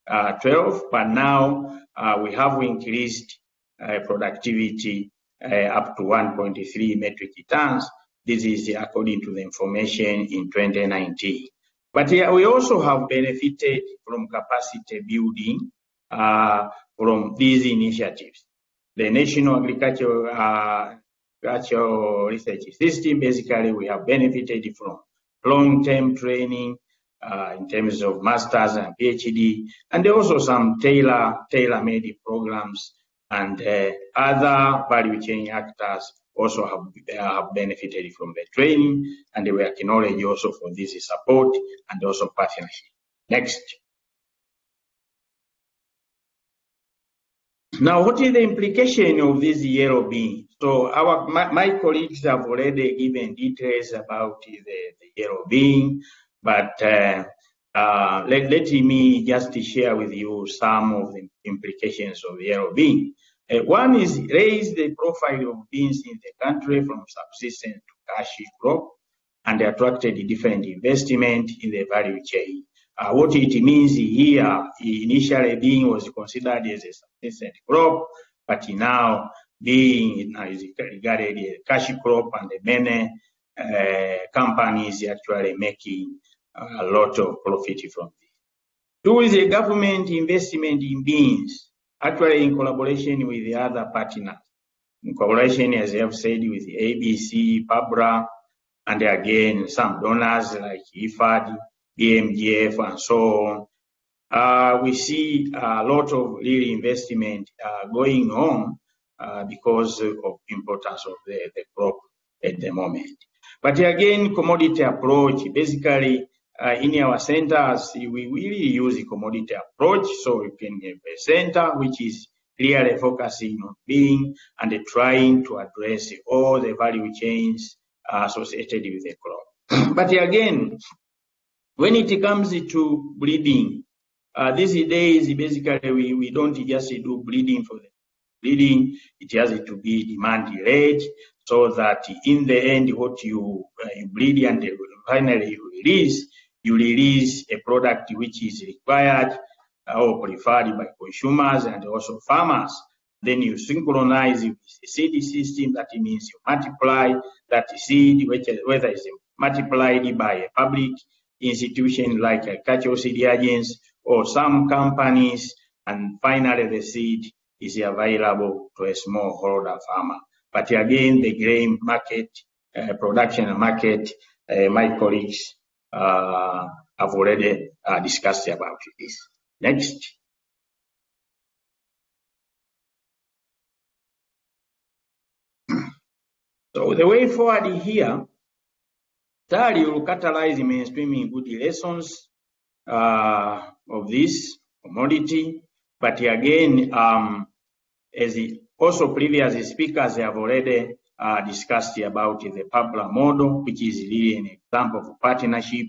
uh, but now uh, we have increased uh, productivity up to 1.3 metric tons. This is according to the information in 2019. But we also have benefited from capacity building uh, from these initiatives. The National Agricultural, uh, Agricultural Research System, basically, we have benefited from long-term training uh, in terms of masters and PhD, and also some tailor tailor-made programs and uh, other value chain actors also have, have benefited from the training and we acknowledge also for this support and also partnership. Next. Now, what is the implication of this yellow bean? So our my, my colleagues have already given details about the, the yellow bean, but uh, uh, let, let me just share with you some of the implications of yellow bean. Uh, one is raise the profile of beans in the country from subsistence to cash crop and attracted different investment in the value chain. Uh, what it means here, initially bean was considered as a subsistence crop, but now being is regarded a cash crop and many uh, companies actually making a lot of profit from this. Two is a government investment in beans actually in collaboration with the other partners, in collaboration, as I have said, with ABC, PABRA, and again, some donors like IFAD, BMGF, and so on. uh, we see a lot of real investment uh, going on because of importance of the, the crop at the moment. But again, commodity approach, basically uh, in our centers, we really use a commodity approach. So you can have a center which is clearly focusing on being and trying to address all the value chains uh, associated with the crop. [clears throat] but again, when it comes to breeding, uh, these days basically we, we don't just do breeding for the breeding, it has to be demand led so that in the end what you, uh, you breed and finally you release, you release a product which is required or preferred by consumers and also farmers. Then you synchronize with the seed system. That means you multiply that seed, which, whether it's multiplied by a public institution like a agricultural seed agents or some companies, and finally the seed is available to a smallholder farmer. But again, the grain market, uh, production market, uh, my colleagues uh, have already uh, discussed about this. Next. [clears throat] So the way forward here, thirdly, will catalyze mainstreaming good lessons uh, of this commodity. But again, um, as also previous speakers have already uh, discussed about the PABRA model, which is really an example of partnership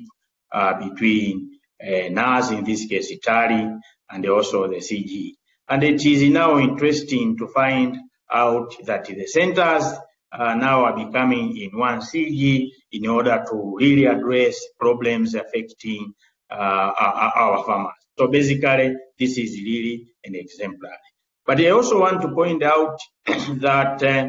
uh, between uh, NAS, in this case Italy, and also the CG. And it is now interesting to find out that the centers uh, now are becoming in one CG in order to really address problems affecting uh, our, our, farmers. So basically, this is really an exemplar. But I also want to point out [clears throat] that uh,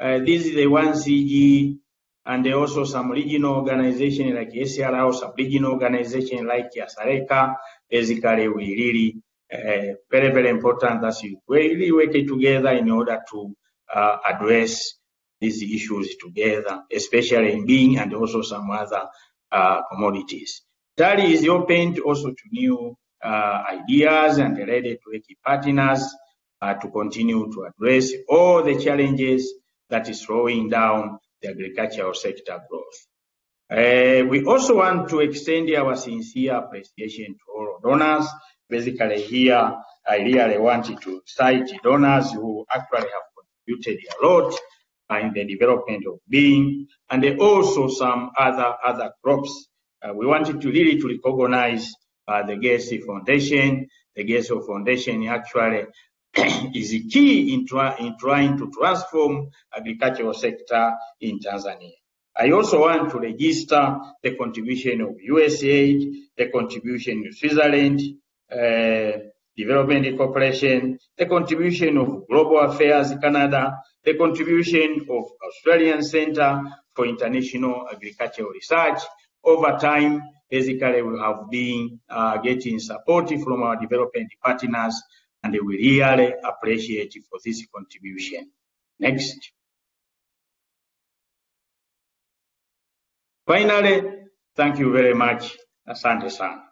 uh, this is the one CG and also some regional organization like ACRO, some regional organization like ASARECA. Basically, we really uh, very, very important that we really work together in order to uh, address these issues together, especially in being and also some other uh, commodities. That is open also to new uh, ideas and ready to work partners uh, to continue to address all the challenges that is slowing down the agricultural sector growth. Uh, we also want to extend our sincere appreciation to all donors. Basically here, I really wanted to cite donors who actually have contributed a lot in the development of being and also some other other crops. Uh, we wanted to really to recognize uh, the Gates Foundation. The Gates Foundation actually [clears throat] is key in, in trying to transform agricultural sector in Tanzania. I also want to register the contribution of USAID, the contribution of Switzerland, uh, Development Corporation, the contribution of Global Affairs Canada, the contribution of Australian Center for International Agricultural Research. Over time, basically we have been uh, getting support from our development partners and we really appreciate for this contribution. Next. Finally, thank you very much. Asante sana.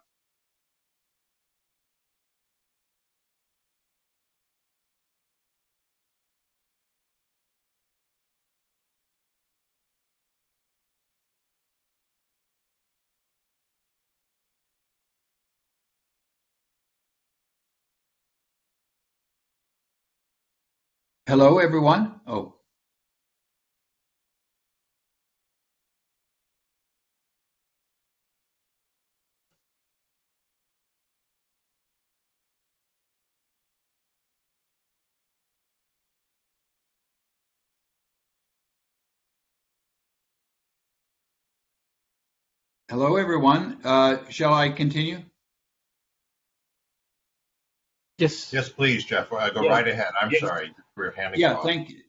Hello, everyone. Oh. Hello, everyone. Uh, shall I continue? Yes. Yes, please, Jeff. Uh, go Yeah. right ahead. I'm Yes. sorry. We're handing Yeah, thank you.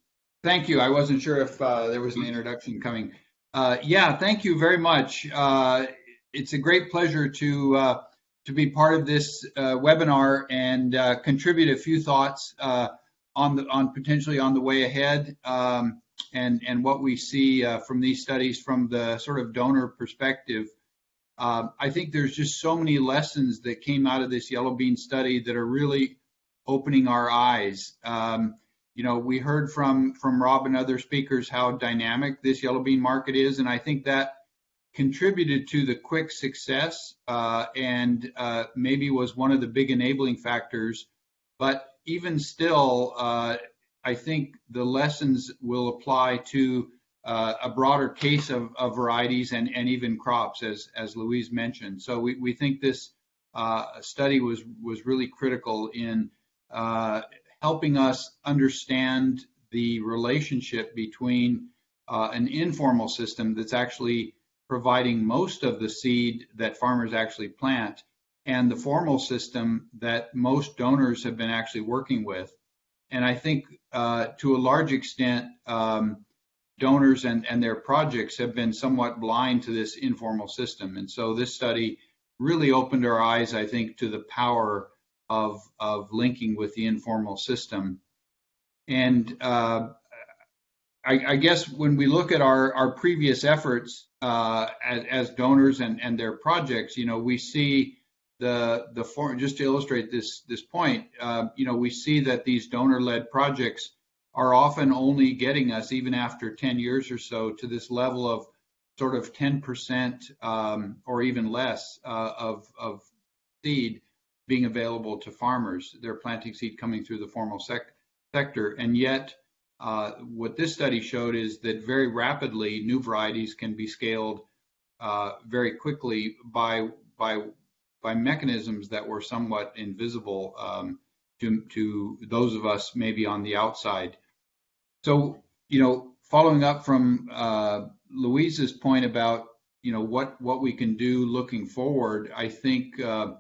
Thank you. I wasn't sure if uh, there was an introduction coming. Uh, yeah, thank you very much. Uh, it's a great pleasure to uh, to be part of this uh, webinar and uh, contribute a few thoughts uh, on the on potentially on the way ahead um, and and what we see uh, from these studies from the sort of donor perspective. Uh, I think there's just so many lessons that came out of this yellow bean study that are really opening our eyes. Um, you know, we heard from from Rob and other speakers how dynamic this yellow bean market is, and I think that contributed to the quick success uh, and uh, maybe was one of the big enabling factors. But even still, uh, I think the lessons will apply to uh, a broader case of, of, varieties and, and even crops, as, as Louise mentioned. So we, we think this uh, study was, was really critical in uh, helping us understand the relationship between an informal system that's actually providing most of the seed that farmers actually plant and the formal system that most donors have been actually working with. And I think uh, to a large extent, um, donors and, and their projects have been somewhat blind to this informal system. And so this study really opened our eyes, I think, to the power of, of linking with the informal system. And uh, I, I, guess when we look at our, our previous efforts uh, as, as, donors and, and their projects, you know, we see the the form just to illustrate this this point. Uh, you know, we see that these donor-led projects are often only getting us, even after 10 years or so, to this level of sort of 10% um, or even less uh, of of seed being available to farmers. They're planting seed coming through the formal sec- sector, and yet uh, what this study showed is that very rapidly new varieties can be scaled uh, very quickly by by by mechanisms that were somewhat invisible um, to to those of us maybe on the outside. So you know, following up from uh, Louise's point about you know what what we can do looking forward, I think uh,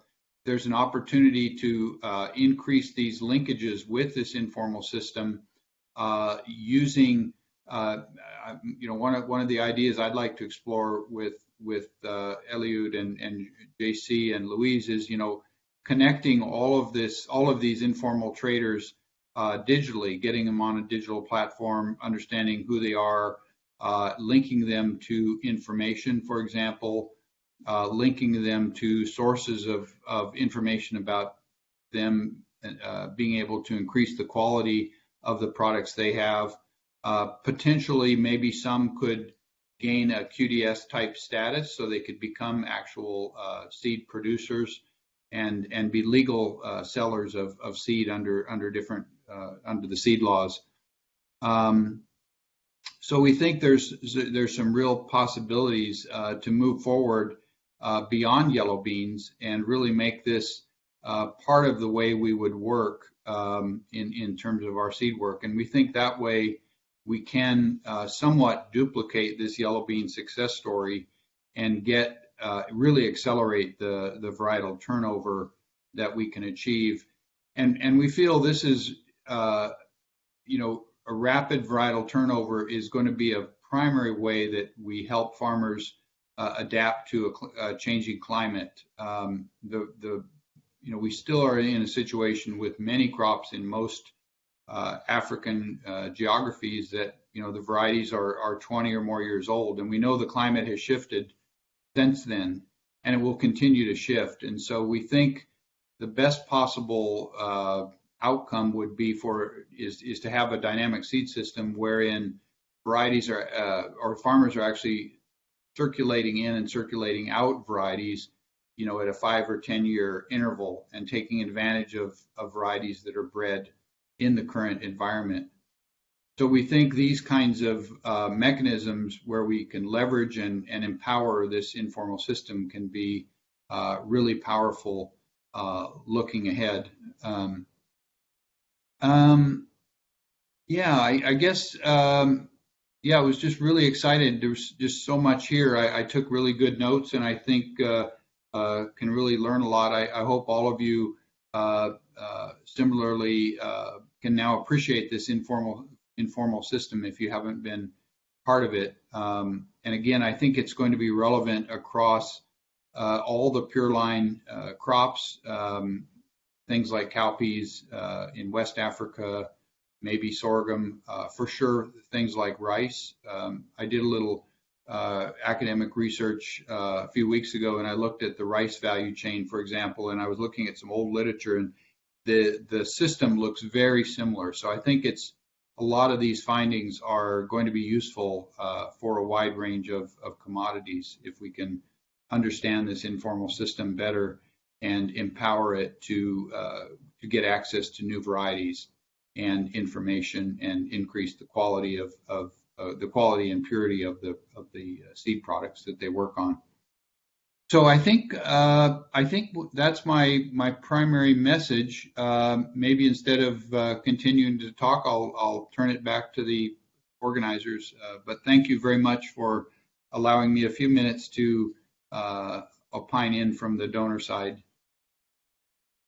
there's an opportunity to uh, increase these linkages with this informal system uh, using, uh, you know, one of one of the ideas I'd like to explore with with uh, Eliud and, and JC and Louise is, you know, connecting all of this, all of these informal traders uh, digitally, getting them on a digital platform, understanding who they are, uh, linking them to information, for example, uh, linking them to sources of, of information about them, uh, being able to increase the quality of the products they have. Uh, potentially, maybe some could gain a QDS type status so they could become actual uh, seed producers and and be legal sellers of, of seed under under different under the seed laws. Um, so we think there's there's some real possibilities uh, to move forward uh, beyond yellow beans and really make this part of the way we would work um, in, in terms of our seed work. And we think that way we can uh, somewhat duplicate this yellow bean success story and get uh, really accelerate the, the varietal turnover that we can achieve. And, and we feel this is, uh, you know, a rapid varietal turnover is going to be a primary way that we help farmers uh, adapt to a, a changing climate. Um, the, the you know, we still are in a situation with many crops in most uh, African uh, geographies that, you know, the varieties are, are 20 or more years old. And we know the climate has shifted since then, and it will continue to shift. And so we think the best possible uh, outcome would be for is, is to have a dynamic seed system wherein varieties are uh, or farmers are actually circulating in and circulating out varieties you know, at a five or 10 year interval and taking advantage of, of varieties that are bred in the current environment. So we think these kinds of uh, mechanisms where we can leverage and, and empower this informal system can be uh, really powerful uh, looking ahead. Um, um, yeah, I, I guess, um, yeah, I was just really excited. There's just so much here. I, I took really good notes and I think uh, uh, can really learn a lot. I, I hope all of you uh, uh, similarly uh, can now appreciate this informal informal system if you haven't been part of it. Um, and again, I think it's going to be relevant across uh, all the pure line crops, um, things like cowpeas in West Africa, maybe sorghum, for sure, things like rice. Um, I did a little uh, academic research uh, a few weeks ago, and I looked at the rice value chain, for example, and I was looking at some old literature, and the the system looks very similar. So I think it's a lot of these findings are going to be useful uh, for a wide range of, of commodities if we can understand this informal system better and empower it to uh, to get access to new varieties and information and increase the quality of, of uh, the quality and purity of the of the uh, seed products that they work on. So I think uh, I think that's my my primary message. Um, maybe instead of uh, continuing to talk, I'll I'll turn it back to the organizers. Uh, but thank you very much for allowing me a few minutes to uh, opine in from the donor side.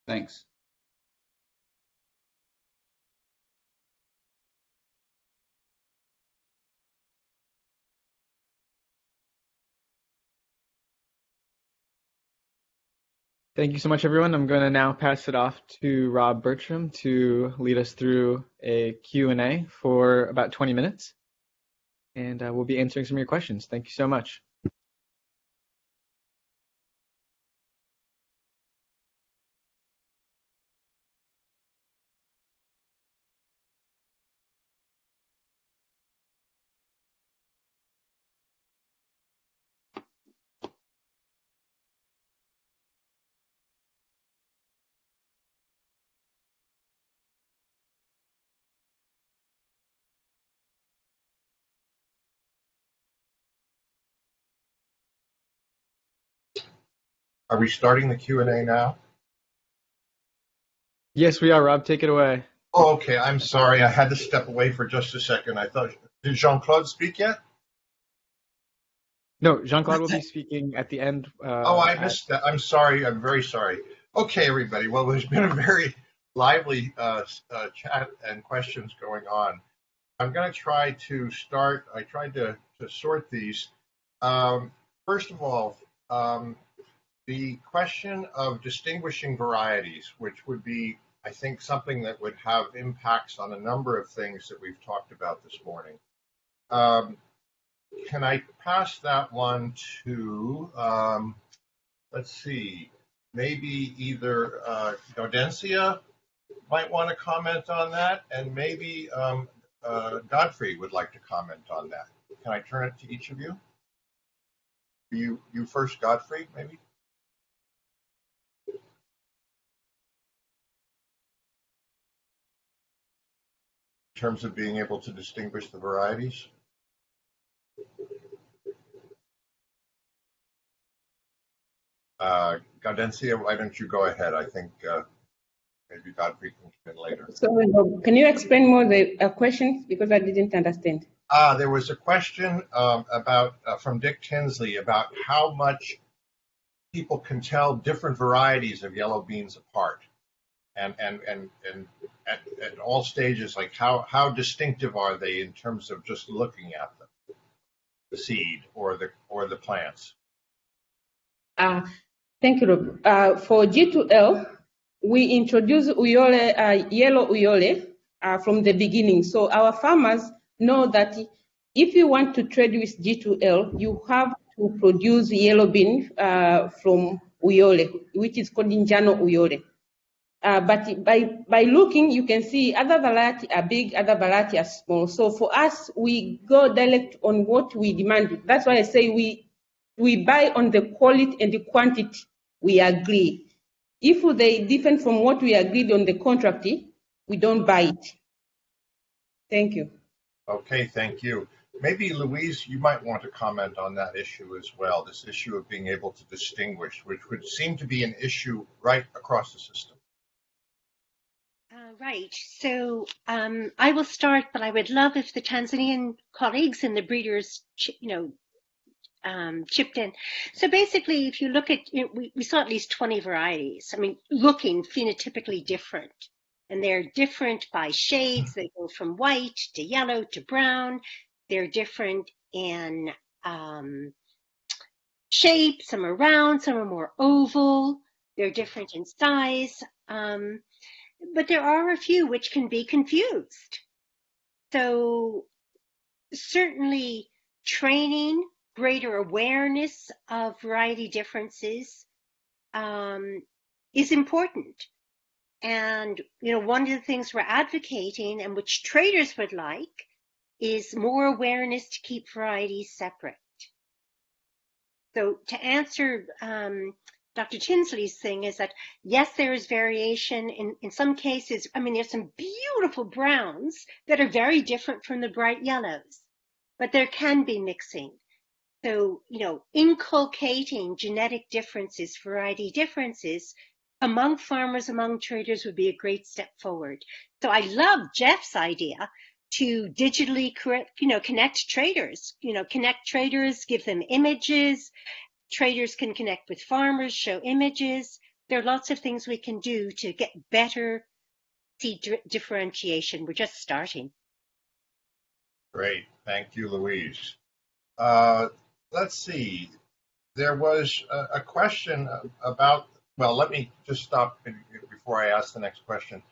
Thanks. Thank you so much, everyone. I'm going to now pass it off to Rob Bertram to lead us through a Q&A for about 20 minutes. And uh, we'll be answering some of your questions. Thank you so much. Are we starting the Q&A now? Yes, we are, Rob. Take it away. Oh, okay. I'm sorry. I had to step away for just a second. I thought, did Jean-Claude speak yet? No, Jean-Claude will be speaking at the end. Uh, oh, I missed that. I'm sorry. I'm very sorry. Okay, everybody. Well, there's been a very lively uh, uh, chat and questions going on. I'm going to try to start. I tried to, to sort these. Um, first of all, um, the question of distinguishing varieties, which would be, I think, something that would have impacts on a number of things that we've talked about this morning. Um, can I pass that one to, um, let's see, maybe either uh, might want to comment on that, and maybe um, uh, Godfrey would like to comment on that. Can I turn it to each of you? You, you first, Godfrey, maybe? Terms of being able to distinguish the varieties? Uh, Gaudensia, why don't you go ahead? I think uh, maybe Godfrey can come in later. So, can you explain more the uh, question because I didn't understand? Uh, there was a question um, about uh, from Dick Tinsley about how much people can tell different varieties of yellow beans apart and and and and at, at all stages, like how how distinctive are they in terms of just looking at them, the seed or the or the plants? Uh, thank you, Rob. Uh, for G2L, we introduced Uyole, uh, yellow Uyole uh, from the beginning. So our farmers know that if you want to trade with G2L, you have to produce yellow bean uh, from Uyole, which is called Njano Uyole. Uh, but by, by looking, you can see other variety are big, other variety are small. So for us, we go direct on what we demand. That's why I say we, we buy on the quality and the quantity we agree. If they different from what we agreed on the contract, we don't buy it. Thank you. Okay, thank you. Maybe Louise, you might want to comment on that issue as well, this issue of being able to distinguish, which would seem to be an issue right across the system. Uh, right. So um, I will start, but I would love if the Tanzanian colleagues and the breeders, you know, um, chipped in. So basically, if you look at, you know, we, we saw at least 20 varieties. I mean, looking phenotypically different. And they're different by shades. They go from white to yellow to brown. They're different in um, shape. Some are round, some are more oval. They're different in size. Um, but there are a few which can be confused. So certainly training greater awareness of variety differences um, is important. And, you know, one of the things we're advocating and which traders would like is more awareness to keep varieties separate. So to answer um, Dr. Tinsley's thing is that yes, there is variation in, in some cases. I mean, there's some beautiful browns that are very different from the bright yellows, but there can be mixing. So, you know, inculcating genetic differences, variety differences among farmers, among traders would be a great step forward. So I love Jeff's idea to digitally you know, connect traders, you know, connect traders, give them images. Traders can connect with farmers, show images. There are lots of things we can do to get better seed differentiation. We're just starting. Great. Thank you, Louise. Uh, let's see. There was a, a question about, well, let me just stop before I ask the next question.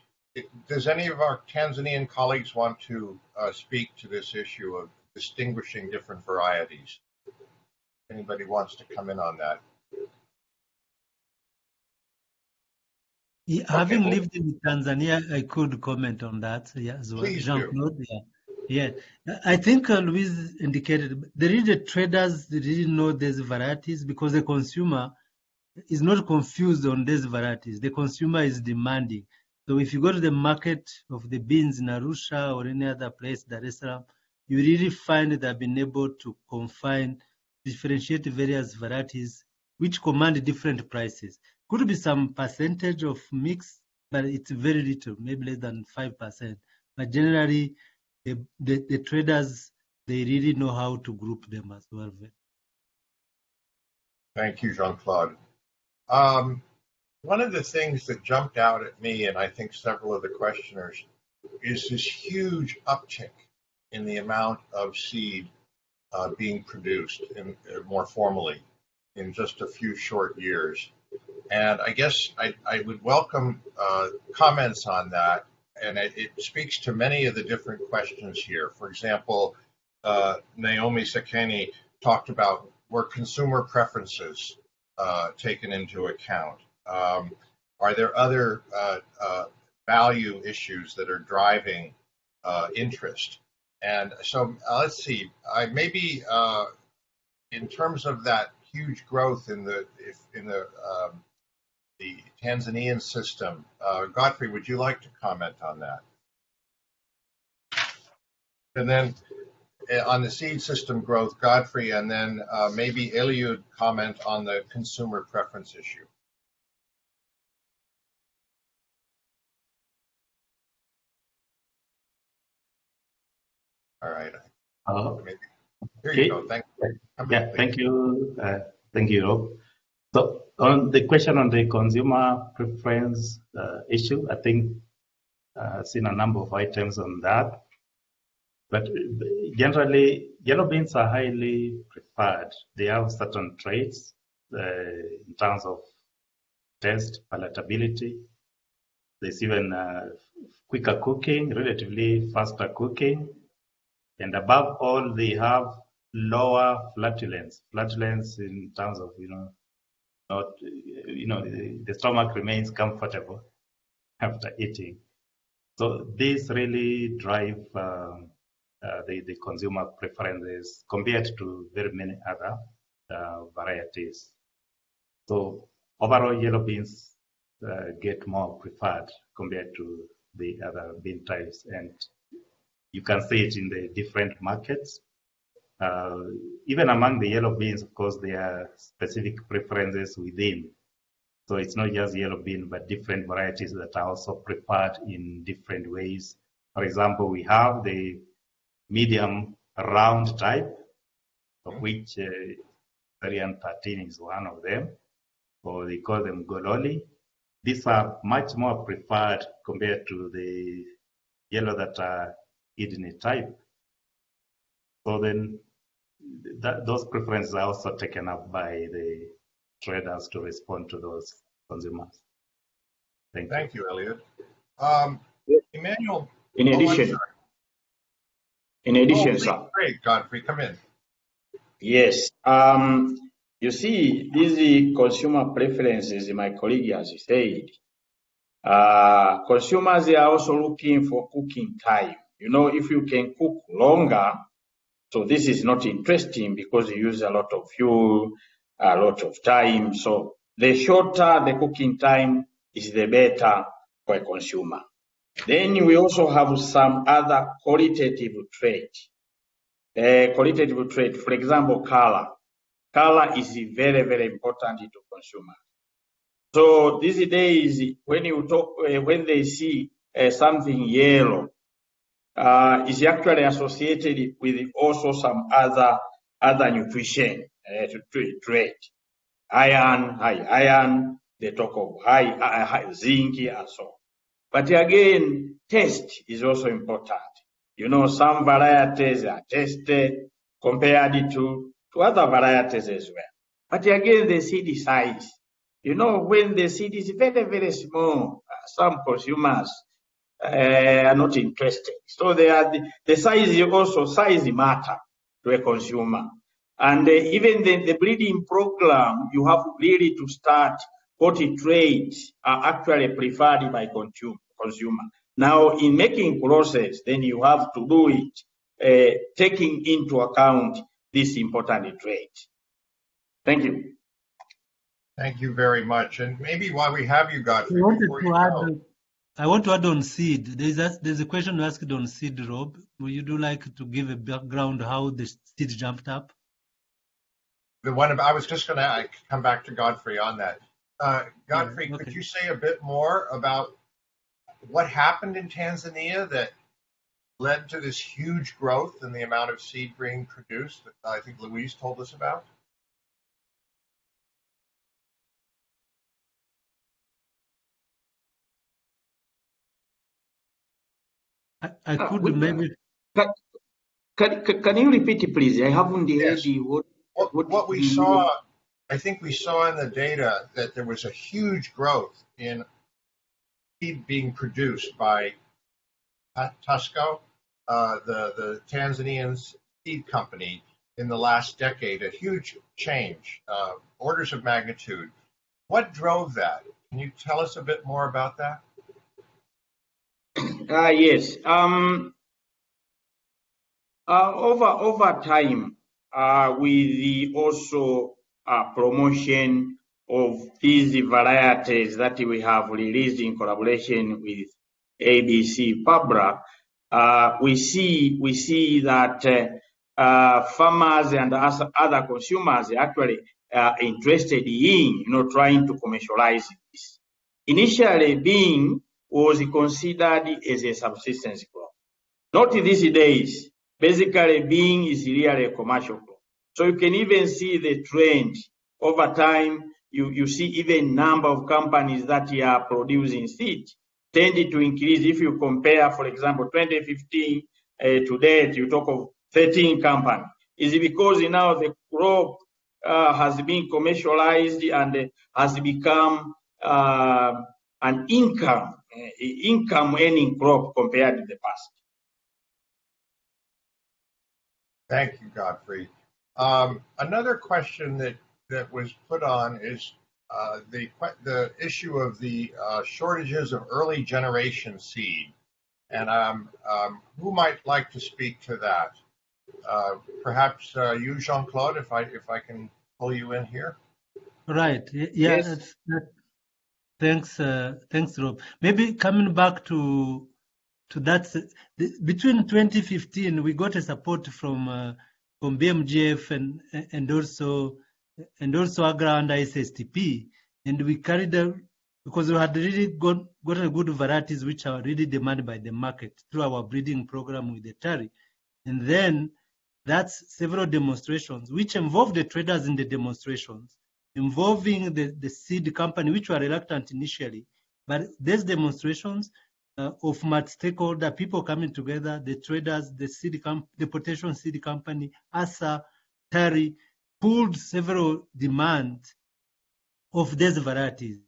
Does any of our Tanzanian colleagues want to uh, speak to this issue of distinguishing different varieties? Anybody wants to come in on that? Yeah, okay, having well, lived in Tanzania, I could comment on that. Yeah, as well. Jean-Claude. Yeah. Yeah, I think uh, Louise indicated there is the traders they didn't know these varieties because the consumer is not confused on these varieties. The consumer is demanding. So if you go to the market of the beans in Arusha or any other place, Dar es Salaam, you really find that they've been able to confine, differentiate various varieties which command different prices. Could be some percentage of mix, but it's very little, maybe less than 5%. But generally, the, the, the traders, they really know how to group them as well. Thank you, Jean-Claude. Um, one of the things that jumped out at me, and I think several of the questioners, is this huge uptick in the amount of seed uh, being produced in, uh, more formally in just a few short years. And I guess I, I would welcome uh, comments on that. And it, it, speaks to many of the different questions here. For example, uh, Naomi Sekeni talked about were consumer preferences uh, taken into account? Um, are there other uh, value issues that are driving interest? And so uh, let's see, I maybe uh, in terms of that huge growth in the if, in the um, the Tanzanian system, uh, Godfrey, would you like to comment on that? And then on the seed system growth, Godfrey, and then maybe Eliud comment on the consumer preference issue. All right. Uh, Here okay. you go. Thank you. Yeah, thank you. Uh, thank you, Rob. So on the question on the consumer preference uh, issue, I think uh, I've seen a number of items on that. But generally, yellow beans are highly preferred. They have certain traits uh, in terms of taste, palatability. There's even uh, quicker cooking, relatively faster cooking, and above all, they have lower flatulence. Flatulence in terms of, you know, not, you know, the, stomach remains comfortable [laughs] after eating. So this really drive uh, uh, the, the consumer preferences compared to very many other uh, varieties. So overall, yellow beans uh, get more preferred compared to the other bean types. And you can see it in the different markets. Uh, even among the yellow beans, of course, there are specific preferences within. So it's not just yellow bean, but different varieties that are also prepared in different ways. For example, we have the medium round type, of which uh, variant 13 is one of them, or they call them gololi. These are much more preferred compared to the yellow that are kidney type. So then that, those preferences are also taken up by the traders to respond to those consumers. Thank, Thank you. you, Eliud. Um, Emmanuel. In oh, addition, in addition, oh, sir. Great, Godfrey, come in. Yes. Um, you see, these consumer preferences, my colleague has said, uh, consumers are also looking for cooking time. You know, if you can cook longer, so this is not interesting because you use a lot of fuel, a lot of time. So the shorter the cooking time is the better for a consumer. Then we also have some other qualitative trait. Uh, qualitative trait, for example, color. Color is very, very important to consumers. So these days, when you talk, uh, when they see uh, something yellow, uh, is actually associated with also some other other nutrition uh, trait, iron, high iron. They talk of high, uh, high zinc and so on. But again, taste is also important. You know, some varieties are tasted compared to, to other varieties as well. But again, the seed size. You know, when the seed is very, very small, uh, some consumers are not interested. So they are the, the size also size matter to a consumer. And uh, even the, the breeding program, you have really to start what traits are actually preferred by consumer. Now, in making process, then you have to do it uh, taking into account this important trait. Thank you. Thank you very much. And maybe while we have you, Godfrey, before you go, I want to add on seed. There's a, there's a question asked on seed, Rob. Would you do like to give a background how the seed jumped up? the one I was just going to come back to Godfrey on that. Uh, Godfrey, Yeah, could you say a bit more about what happened in Tanzania that led to this huge growth in the amount of seed being produced that I think Louise told us about? I, I Ah, could we- maybe Can, can, can you repeat, it, please? I haven't Yes. heard what. What, What what we do you- saw, I think we saw in the data that there was a huge growth in feed being produced by Tusco, uh, the, the Tanzanian seed company in the last decade, a huge change, uh, orders of magnitude. What drove that? Can you tell us a bit more about that? Ah, yes. Um, uh, over over time, uh, with the also uh, promotion of these varieties that we have released in collaboration with ABC PABRA, uh, we see we see that uh, uh, farmers and other consumers are actually uh, interested in you know trying to commercialize this. Initially, being was considered as a subsistence crop. Not these days. Basically, being is really a commercial crop. So you can even see the trend over time. You, you see even number of companies that are producing seed tended to increase. If you compare, for example, 2015 uh, to date, you talk of 13 companies. Is it because now the crop uh, has been commercialized and has become uh, an income, income earning crop compared to the past? Thank you, Godfrey. Um, another question that, that was put on is uh, the the issue of the uh, shortages of early generation seed, and um, um, who might like to speak to that? Uh, perhaps uh, you, Jean Claude, if I if I can pull you in here. right. Yeah. Yes. that's- that- thanks, uh, thanks, Rob. Maybe coming back to to that, between 2015, we got a support from uh, from BMGF and and also and also Agra under SSTP, and we carried out because we had really got gotten good varieties which are really demanded by the market through our breeding program with the TARI, and then that's several demonstrations which involved the traders in the demonstrations involving the, the seed company which were reluctant initially but these demonstrations uh, of multi-stakeholder people coming together the traders the seed comp- the potential seed company ASA TARI pulled several demands of these varieties.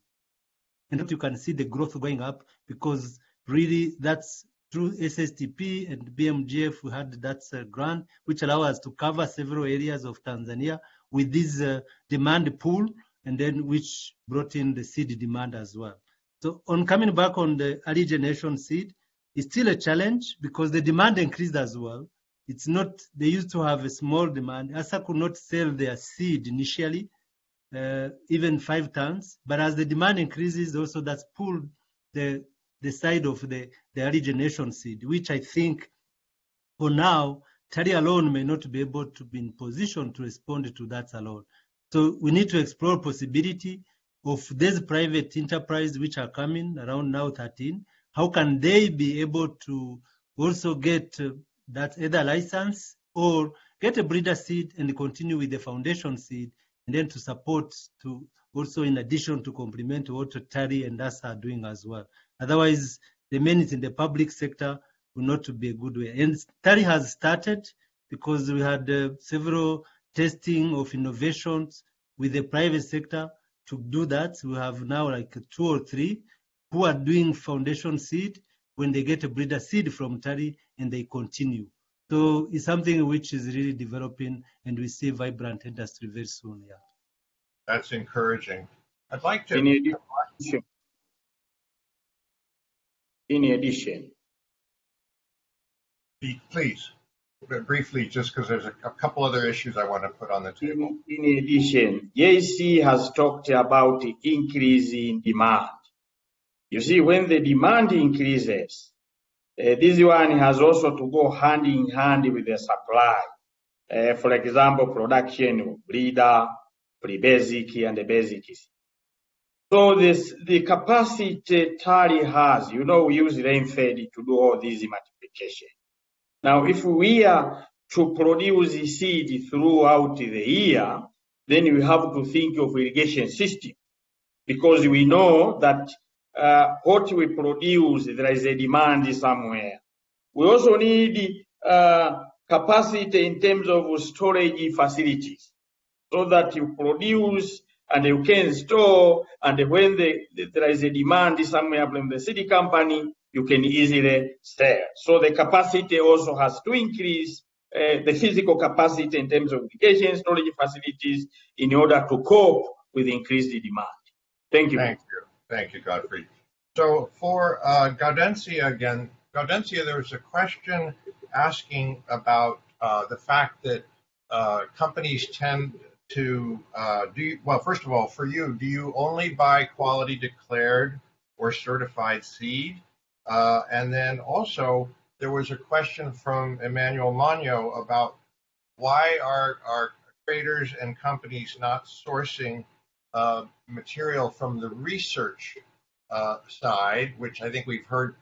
And you can see the growth going up because really that's through SSTP and BMGF, we had that uh, grant, which allow us to cover several areas of Tanzania with this uh, demand pool, and then which brought in the seed demand as well. So on coming back on the early generation seed, it's still a challenge because the demand increased as well. It's not, they used to have a small demand. ASA could not sell their seed initially, uh, even five tons. But as the demand increases, also that's pulled the the side of the, the early generation seed, which I think for now, TARI alone may not be able to be in position to respond to that alone. So we need to explore possibility of these private enterprise which are coming around now 13. How can they be able to also get uh, that either license or get a breeder seed and continue with the foundation seed and then to support to also in addition to complement what TARI and us are doing as well. Otherwise, the main is in the public sector will not to be a good way. And TARI has started because we had uh, several testing of innovations with the private sector to do that. We have now like two or three who are doing foundation seed when they get a breeder seed from TARI and they continue. So it's something which is really developing and we see vibrant industry very soon. Yeah. That's encouraging. I'd like to. In addition, in addition. Please, briefly, just because there's a, a, couple other issues I want to put on the table. In, in addition, JC has talked about increase in demand. You see, when the demand increases, uh, this one has also to go hand in hand with the supply. Uh, for example, production of breeder, pre-basic and the basics. So this the capacity TARI has, you know, we use rain-fed to do all these multiplication. Now, if we are to produce seed throughout the year, then we have to think of irrigation system because we know that uh, what we produce, there is a demand somewhere. We also need uh, capacity in terms of storage facilities so that you produce and you can store, and when the, the, there is a demand somewhere from the city company, you can easily sell. So the capacity also has to increase uh, the physical capacity in terms of irrigation storage facilities in order to cope with increased demand. Thank you. Thank you. Thank you, Godfrey. So for uh, Gaudensia again, Gaudensia, there was a question asking about uh, the fact that uh, companies tend to uh, do you, well, first of all, for you, do you only buy quality declared or certified seed? Uh, and then also, there was a question from Emmanuel Magno about why are, are traders and companies not sourcing uh, material from the research uh, side, which I think we've heard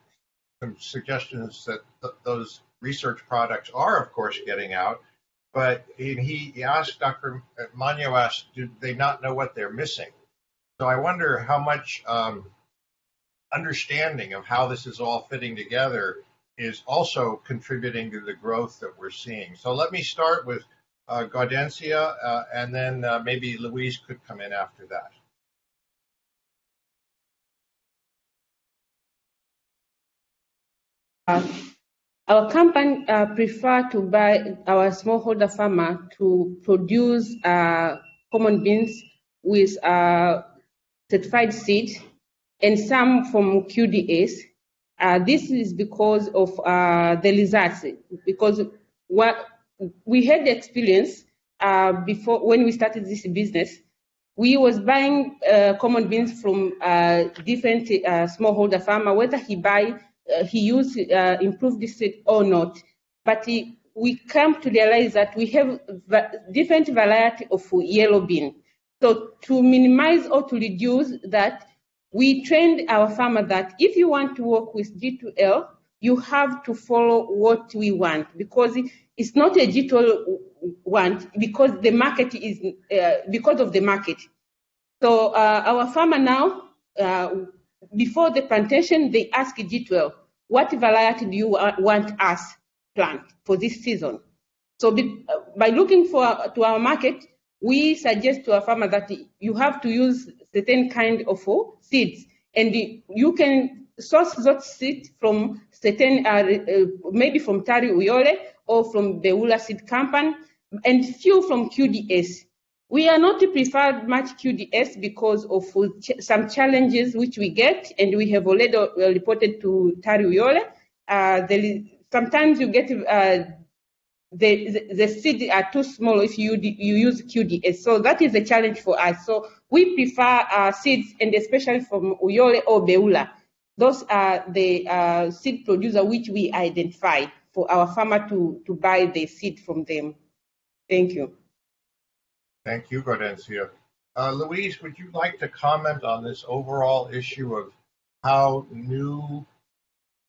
some suggestions that th- those research products are, of course, getting out but he asked Dr. Magno asked, do they not know what they're missing? So I wonder how much um, understanding of how this is all fitting together is also contributing to the growth that we're seeing. So let me start with uh, Gaudensia, uh, and then uh, maybe Louise could come in after that. Uh, our company uh, prefer to buy our smallholder farmer to produce uh, common beans with uh, certified seed and some from QDS. Uh, this is because of uh, the results, because what we had the experience uh, before when we started this business, we was buying common beans from different smallholder farmer, whether he buy uh, he use uh, improved seed or not. But he, we come to realize that we have different variety of yellow bean. So to minimize or to reduce that, we trained our farmer that if you want to work with G2L, you have to follow what we want because it's not a G2L want because the market is uh, because of the market. So uh, our farmer now, uh, before the plantation, they ask G2L, what variety do you want us plant for this season? So be, uh, by looking for to our market, we suggest to our farmer that you have to use certain kind of uh, seeds, and you can source those seeds from certain, uh, uh, maybe from Tari Uyole or from the Ula Seed Company, and few from QDS. We are not preferred much QDS because of ch some challenges which we get, and we have already uh, reported to Tari Uyole. Uh, sometimes you get uh, the, the, seeds are too small if you you use QDS. So that is a challenge for us. So we prefer uh, seeds, and especially from Uyole or Beula. Those are the uh, seed producer which we identify for our farmer to, to buy the seed from them. Thank you. Thank you, Gaudensia. Uh, Louise, would you like to comment on this overall issue of how new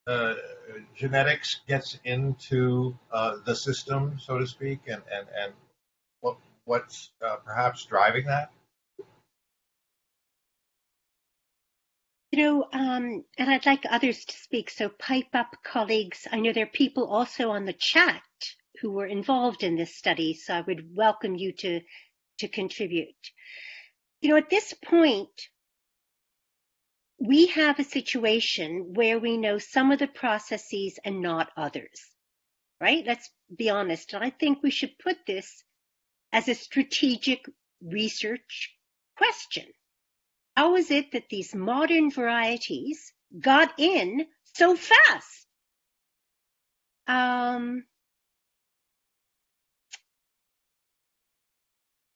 uh, genetics gets into uh, the system, so to speak, and, and, and what, what's uh, perhaps driving that? You know, um, and I'd like others to speak, so pipe up, colleagues. I know there are people also on the chat who were involved in this study, so I would welcome you to to contribute. You know, at this point, we have a situation where we know some of the processes and not others, right? Let's be honest. And I think we should put this as a strategic research question. How is it that these modern varieties got in so fast? Um,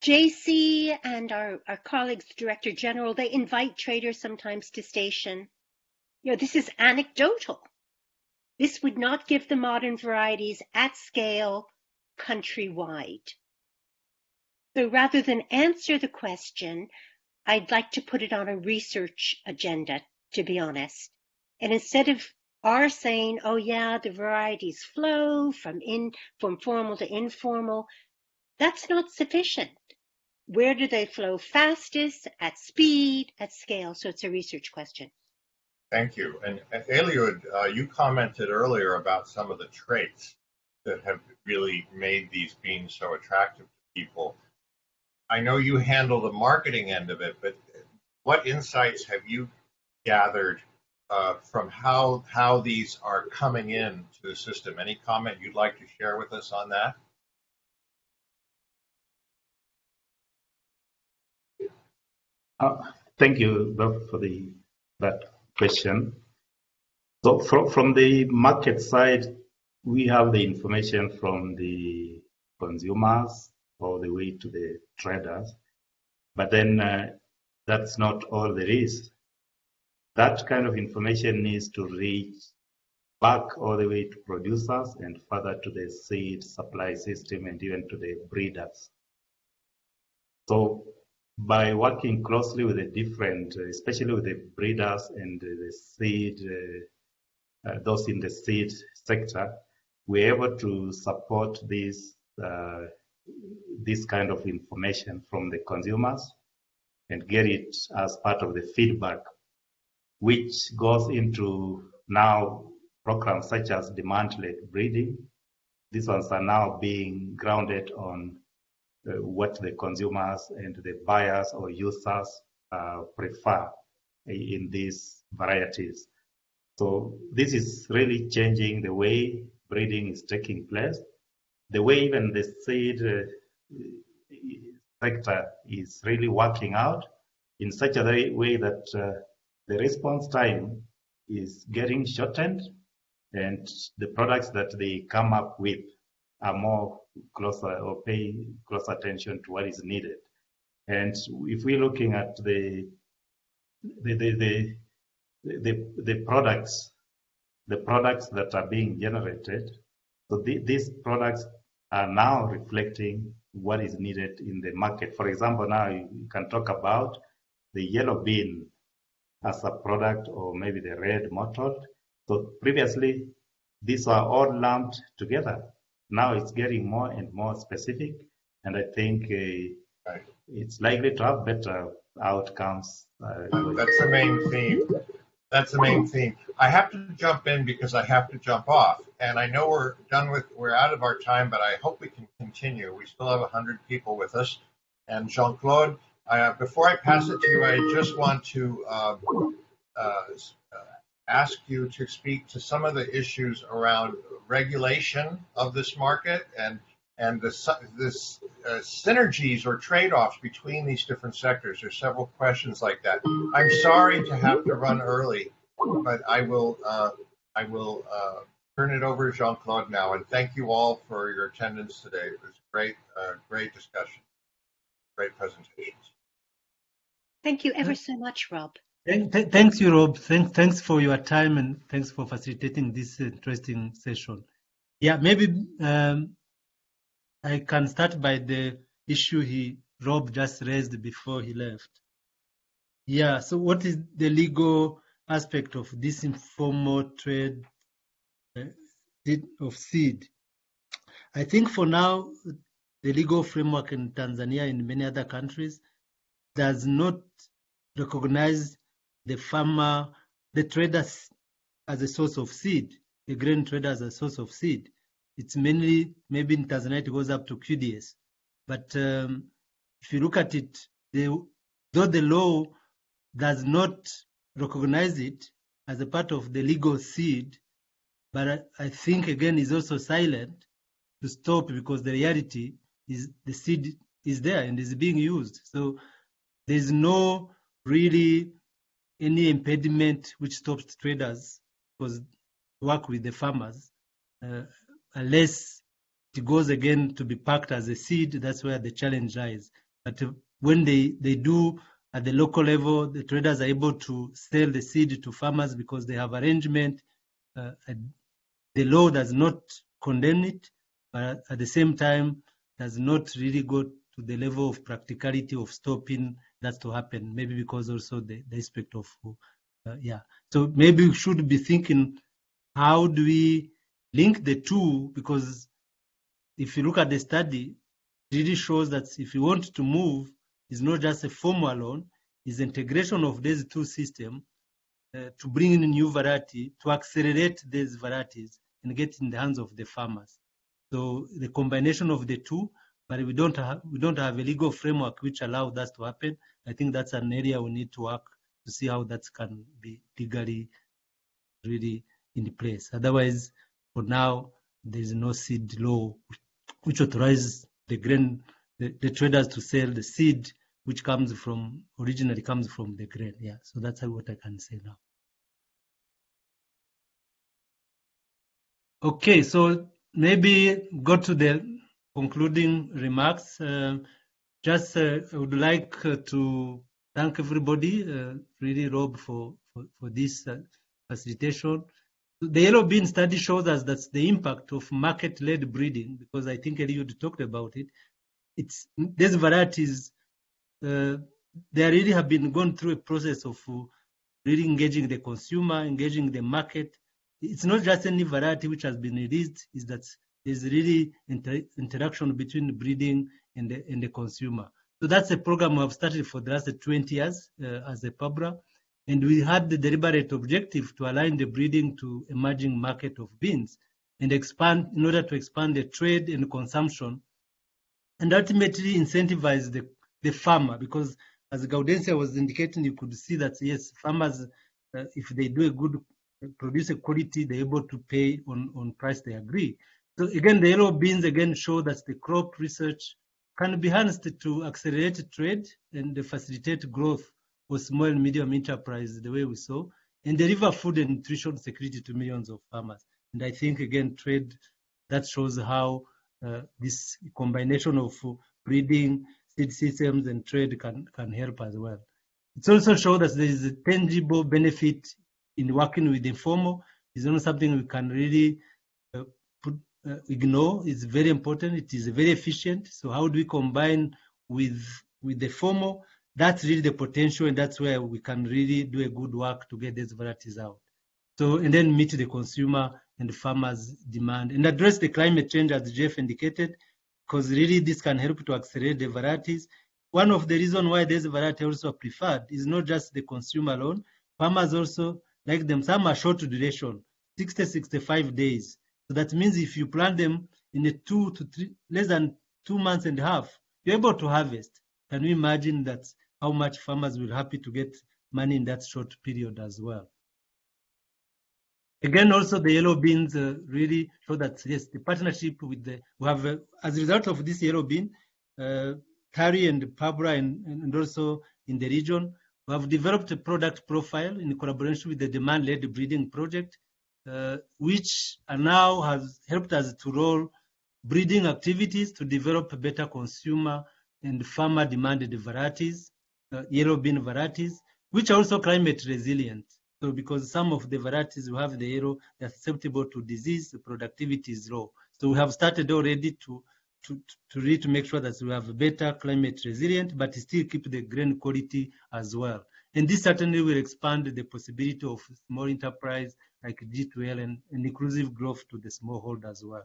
JC and our, our colleagues, Director General, they invite traders sometimes to station. You know, this is anecdotal. This would not give the modern varieties at scale countrywide. So rather than answer the question, I'd like to put it on a research agenda, to be honest. And instead of our saying, oh yeah, the varieties flow from in from formal to informal, that's not sufficient where do they flow fastest, at speed, at scale? So it's a research question. Thank you. And, Eliud, uh, you commented earlier about some of the traits that have really made these beans so attractive to people. I know you handle the marketing end of it, but what insights have you gathered uh, from how how these are coming in to the system? Any comment you'd like to share with us on that? Thank you, Bob, for the that question. So from, from the market side, we have the information from the consumers all the way to the traders. But then uh, that's not all there is. That kind of information needs to reach back all the way to producers and further to the seed supply system and even to the breeders. So by working closely with the different, uh, especially with the breeders and the seed, uh, uh, those in the seed sector, we're able to support this this kind of information from the consumers and get it as part of the feedback, which goes into now programs such as demand-led breeding. These ones are now being grounded on uh, what the consumers and the buyers or users uh, prefer in these varieties. So this is really changing the way breeding is taking place, the way even the seed uh, sector is really working out in such a way that uh, the response time is getting shortened and the products that they come up with are more closer or pay close attention to what is needed. And if we're looking at the the the the, the, the products, the products that are being generated, so the, these products are now reflecting what is needed in the market. For example, now you can talk about the yellow bean as a product or maybe the red mottled. So previously, these are all lumped together. Now it's getting more and more specific, and I think uh, right. it's likely to have better outcomes. Uh, That's the main theme. That's the main theme. I have to jump in because I have to jump off, and I know we're done with, we're out of our time, but I hope we can continue. We still have 100 people with us. And Jean Claude, uh, before I pass it to you, I just want to uh, uh, ask you to speak to some of the issues around regulation of this market and and the this uh, synergies or trade-offs between these different sectors. There's several questions like that. I'm sorry to have to run early, but I will uh, I will uh, turn it over to Jean-Claude now. And thank you all for your attendance today. It was great, uh, great discussion, great presentations. Thank you ever so much, Rob. Thanks, you, Rob. Thanks, thanks for your time and thanks for facilitating this interesting session. Yeah, maybe um, I can start by the issue he Rob just raised before he left. Yeah, so what is the legal aspect of this informal trade uh, of seed? I think for now, the legal framework in Tanzania and many other countries does not recognize the farmer, the traders as a source of seed, the grain trader as a source of seed. It's mainly, maybe in Tanzania it goes up to QDS. But um, if you look at it, the, though the law does not recognize it as a part of the legal seed, but I, I think again is also silent to stop because the reality is the seed is there and is being used. So there's no really any impediment which stops traders because work with the farmers uh, unless it goes again to be packed as a seed that's where the challenge lies. But when they they do at the local level the traders are able to sell the seed to farmers because they have arrangement uh, the law does not condemn it but at the same time does not really go to the level of practicality of stopping that to happen. Maybe because also the, the aspect of, uh, yeah. So maybe we should be thinking, how do we link the two? Because if you look at the study, it really shows that if you want to move, it's not just a formal loan, it's integration of these two systems uh, to bring in new variety, to accelerate these varieties and get in the hands of the farmers. So the combination of the two but we don't have we don't have a legal framework which allows that to happen. I think that's an area we need to work to see how that can be legally really in place. Otherwise, for now, there is no seed law which authorizes the grain the, the, traders to sell the seed which comes from originally comes from the grain. Yeah, so that's what I can say now. Okay, so maybe go to the concluding remarks. Uh, just uh, I would like uh, to thank everybody, really, Rob, for, for, for this facilitation. The yellow bean study shows us that the impact of market-led breeding, because I think Eliud talked about it, it's these varieties, uh, they really have been gone through a process of really engaging the consumer, engaging the market. It's not just any variety which has been released, is that there's really inter interaction between breeding and the, and the consumer. So that's a program have started for the last 20 years uh, as a PABRA. And we had the deliberate objective to align the breeding to emerging market of beans and expand in order to expand the trade and consumption and ultimately incentivize the, the farmer because as Gaudensia was indicating, you could see that yes, farmers, uh, if they do a good produce a quality, they're able to pay on, on price they agree. So again, the yellow beans again show that the crop research can be harnessed to accelerate trade and facilitate growth for small and medium enterprises, the way we saw, and deliver food and nutrition security to millions of farmers. And I think again, trade that shows how uh, this combination of breeding, seed systems, and trade can can help as well. It also shows that there is a tangible benefit in working with informal. It's not something we can really uh, ignore. It's very important. It is very efficient. So how do we combine with with the formal? That's really the potential, and that's where we can really do a good work to get these varieties out. So and then meet the consumer and the farmers' demand and address the climate change as Jeff indicated, because really this can help to accelerate the varieties. One of the reasons why these varieties also preferred is not just the consumer alone. Farmers also like them. Some are short duration, 60, 65 days. So that means if you plant them in a two to three, less than two months and a half, you're able to harvest. Can you imagine that how much farmers will happy to get money in that short period as well? Again, also the yellow beans uh, really show that yes, the partnership with the we have uh, as a result of this yellow bean, uh, TARI and PABRA and, and also in the region, we have developed a product profile in collaboration with the demand-led breeding project, uh, which now has helped us to roll breeding activities to develop better consumer and farmer demanded varieties, uh, yellow bean varieties, which are also climate resilient. So because some of the varieties we have the yellow, they're susceptible to disease, the productivity is low. So we have started already to to, to really to make sure that we have better climate resilient, but still keep the grain quality as well. And this certainly will expand the possibility of small enterprise like G2L and, and inclusive growth to the smallholder as well.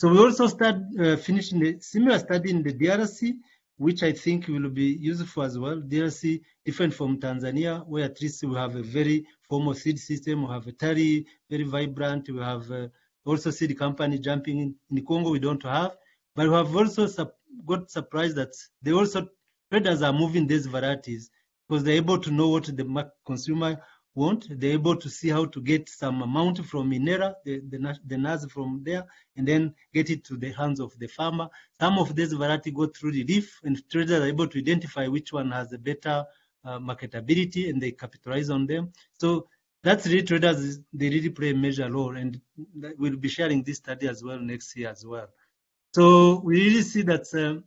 So we also start uh, finishing a similar study in the DRC, which I think will be useful as well. DRC, different from Tanzania, where at least we have a very formal seed system, we have a TARI, very vibrant, we have uh, also seed company jumping in. In Congo, we don't have. But we have also got surprised that they also traders are moving these varieties because they're able to know what the consumer want. They're able to see how to get some amount from INERA, the, the, the NAS from there, and then get it to the hands of the farmer. Some of these variety go through the leaf, and traders are able to identify which one has a better uh, marketability, and they capitalize on them. So that's really traders, they really play a major role, and we'll be sharing this study as well next year as well. So we really see that um,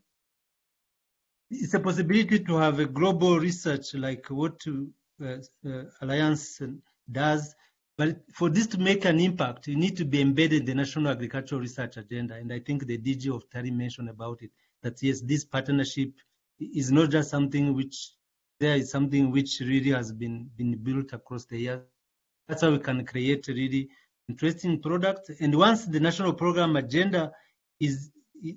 it's a possibility to have a global research like what uh, uh, Alliance does. But for this to make an impact, you need to be embedded in the National Agricultural Research Agenda. And I think the DG of TARI mentioned about it, that yes, this partnership is not just something which there is something which really has been, been built across the years. That's how we can create really interesting product. And once the national program agenda is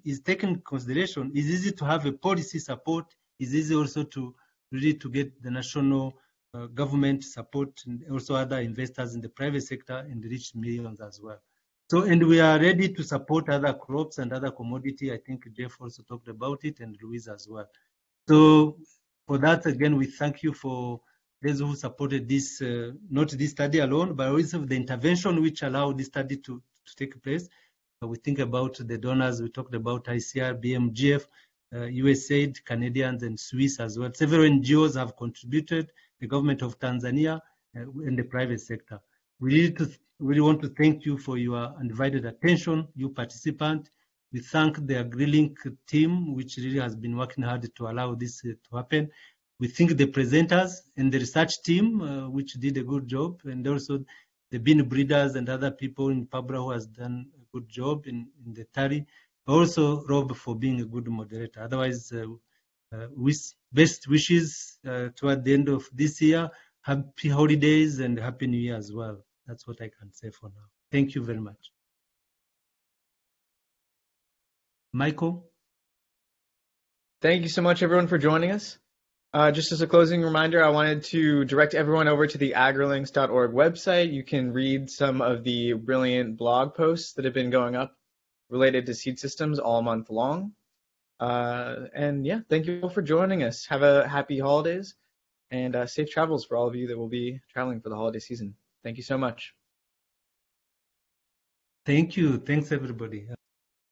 is taken into consideration, it's easy to have a policy support. It's easy also to really to get the national uh, government support and also other investors in the private sector and reach millions as well. So, and we are ready to support other crops and other commodity. I think Jeff also talked about it and Louise as well. So, for that, again, we thank you for those who supported this, uh, not this study alone, but also the intervention which allowed this study to, to take place we think about the donors, we talked about ICR, BMGF, uh, USAID, Canadians, and Swiss as well. Several NGOs have contributed, the government of Tanzania, uh, and the private sector. We really, to, really want to thank you for your undivided attention, you participant. We thank the AgriLink team, which really has been working hard to allow this uh, to happen. We thank the presenters and the research team, uh, which did a good job, and also the bean breeders and other people in Pabra who has done good job in, in the TARI. Also, Rob, for being a good moderator. Otherwise, uh, uh, best wishes uh, toward the end of this year. Happy holidays and happy new year as well. That's what I can say for now. Thank you very much. Michael? Thank you so much, everyone, for joining us. Uh, just as a closing reminder, I wanted to direct everyone over to the agrilinks.org website. You can read some of the brilliant blog posts that have been going up related to seed systems all month long. Uh, and yeah, thank you all for joining us. Have a happy holidays and uh, safe travels for all of you that will be traveling for the holiday season. Thank you so much. Thank you. Thanks, everybody.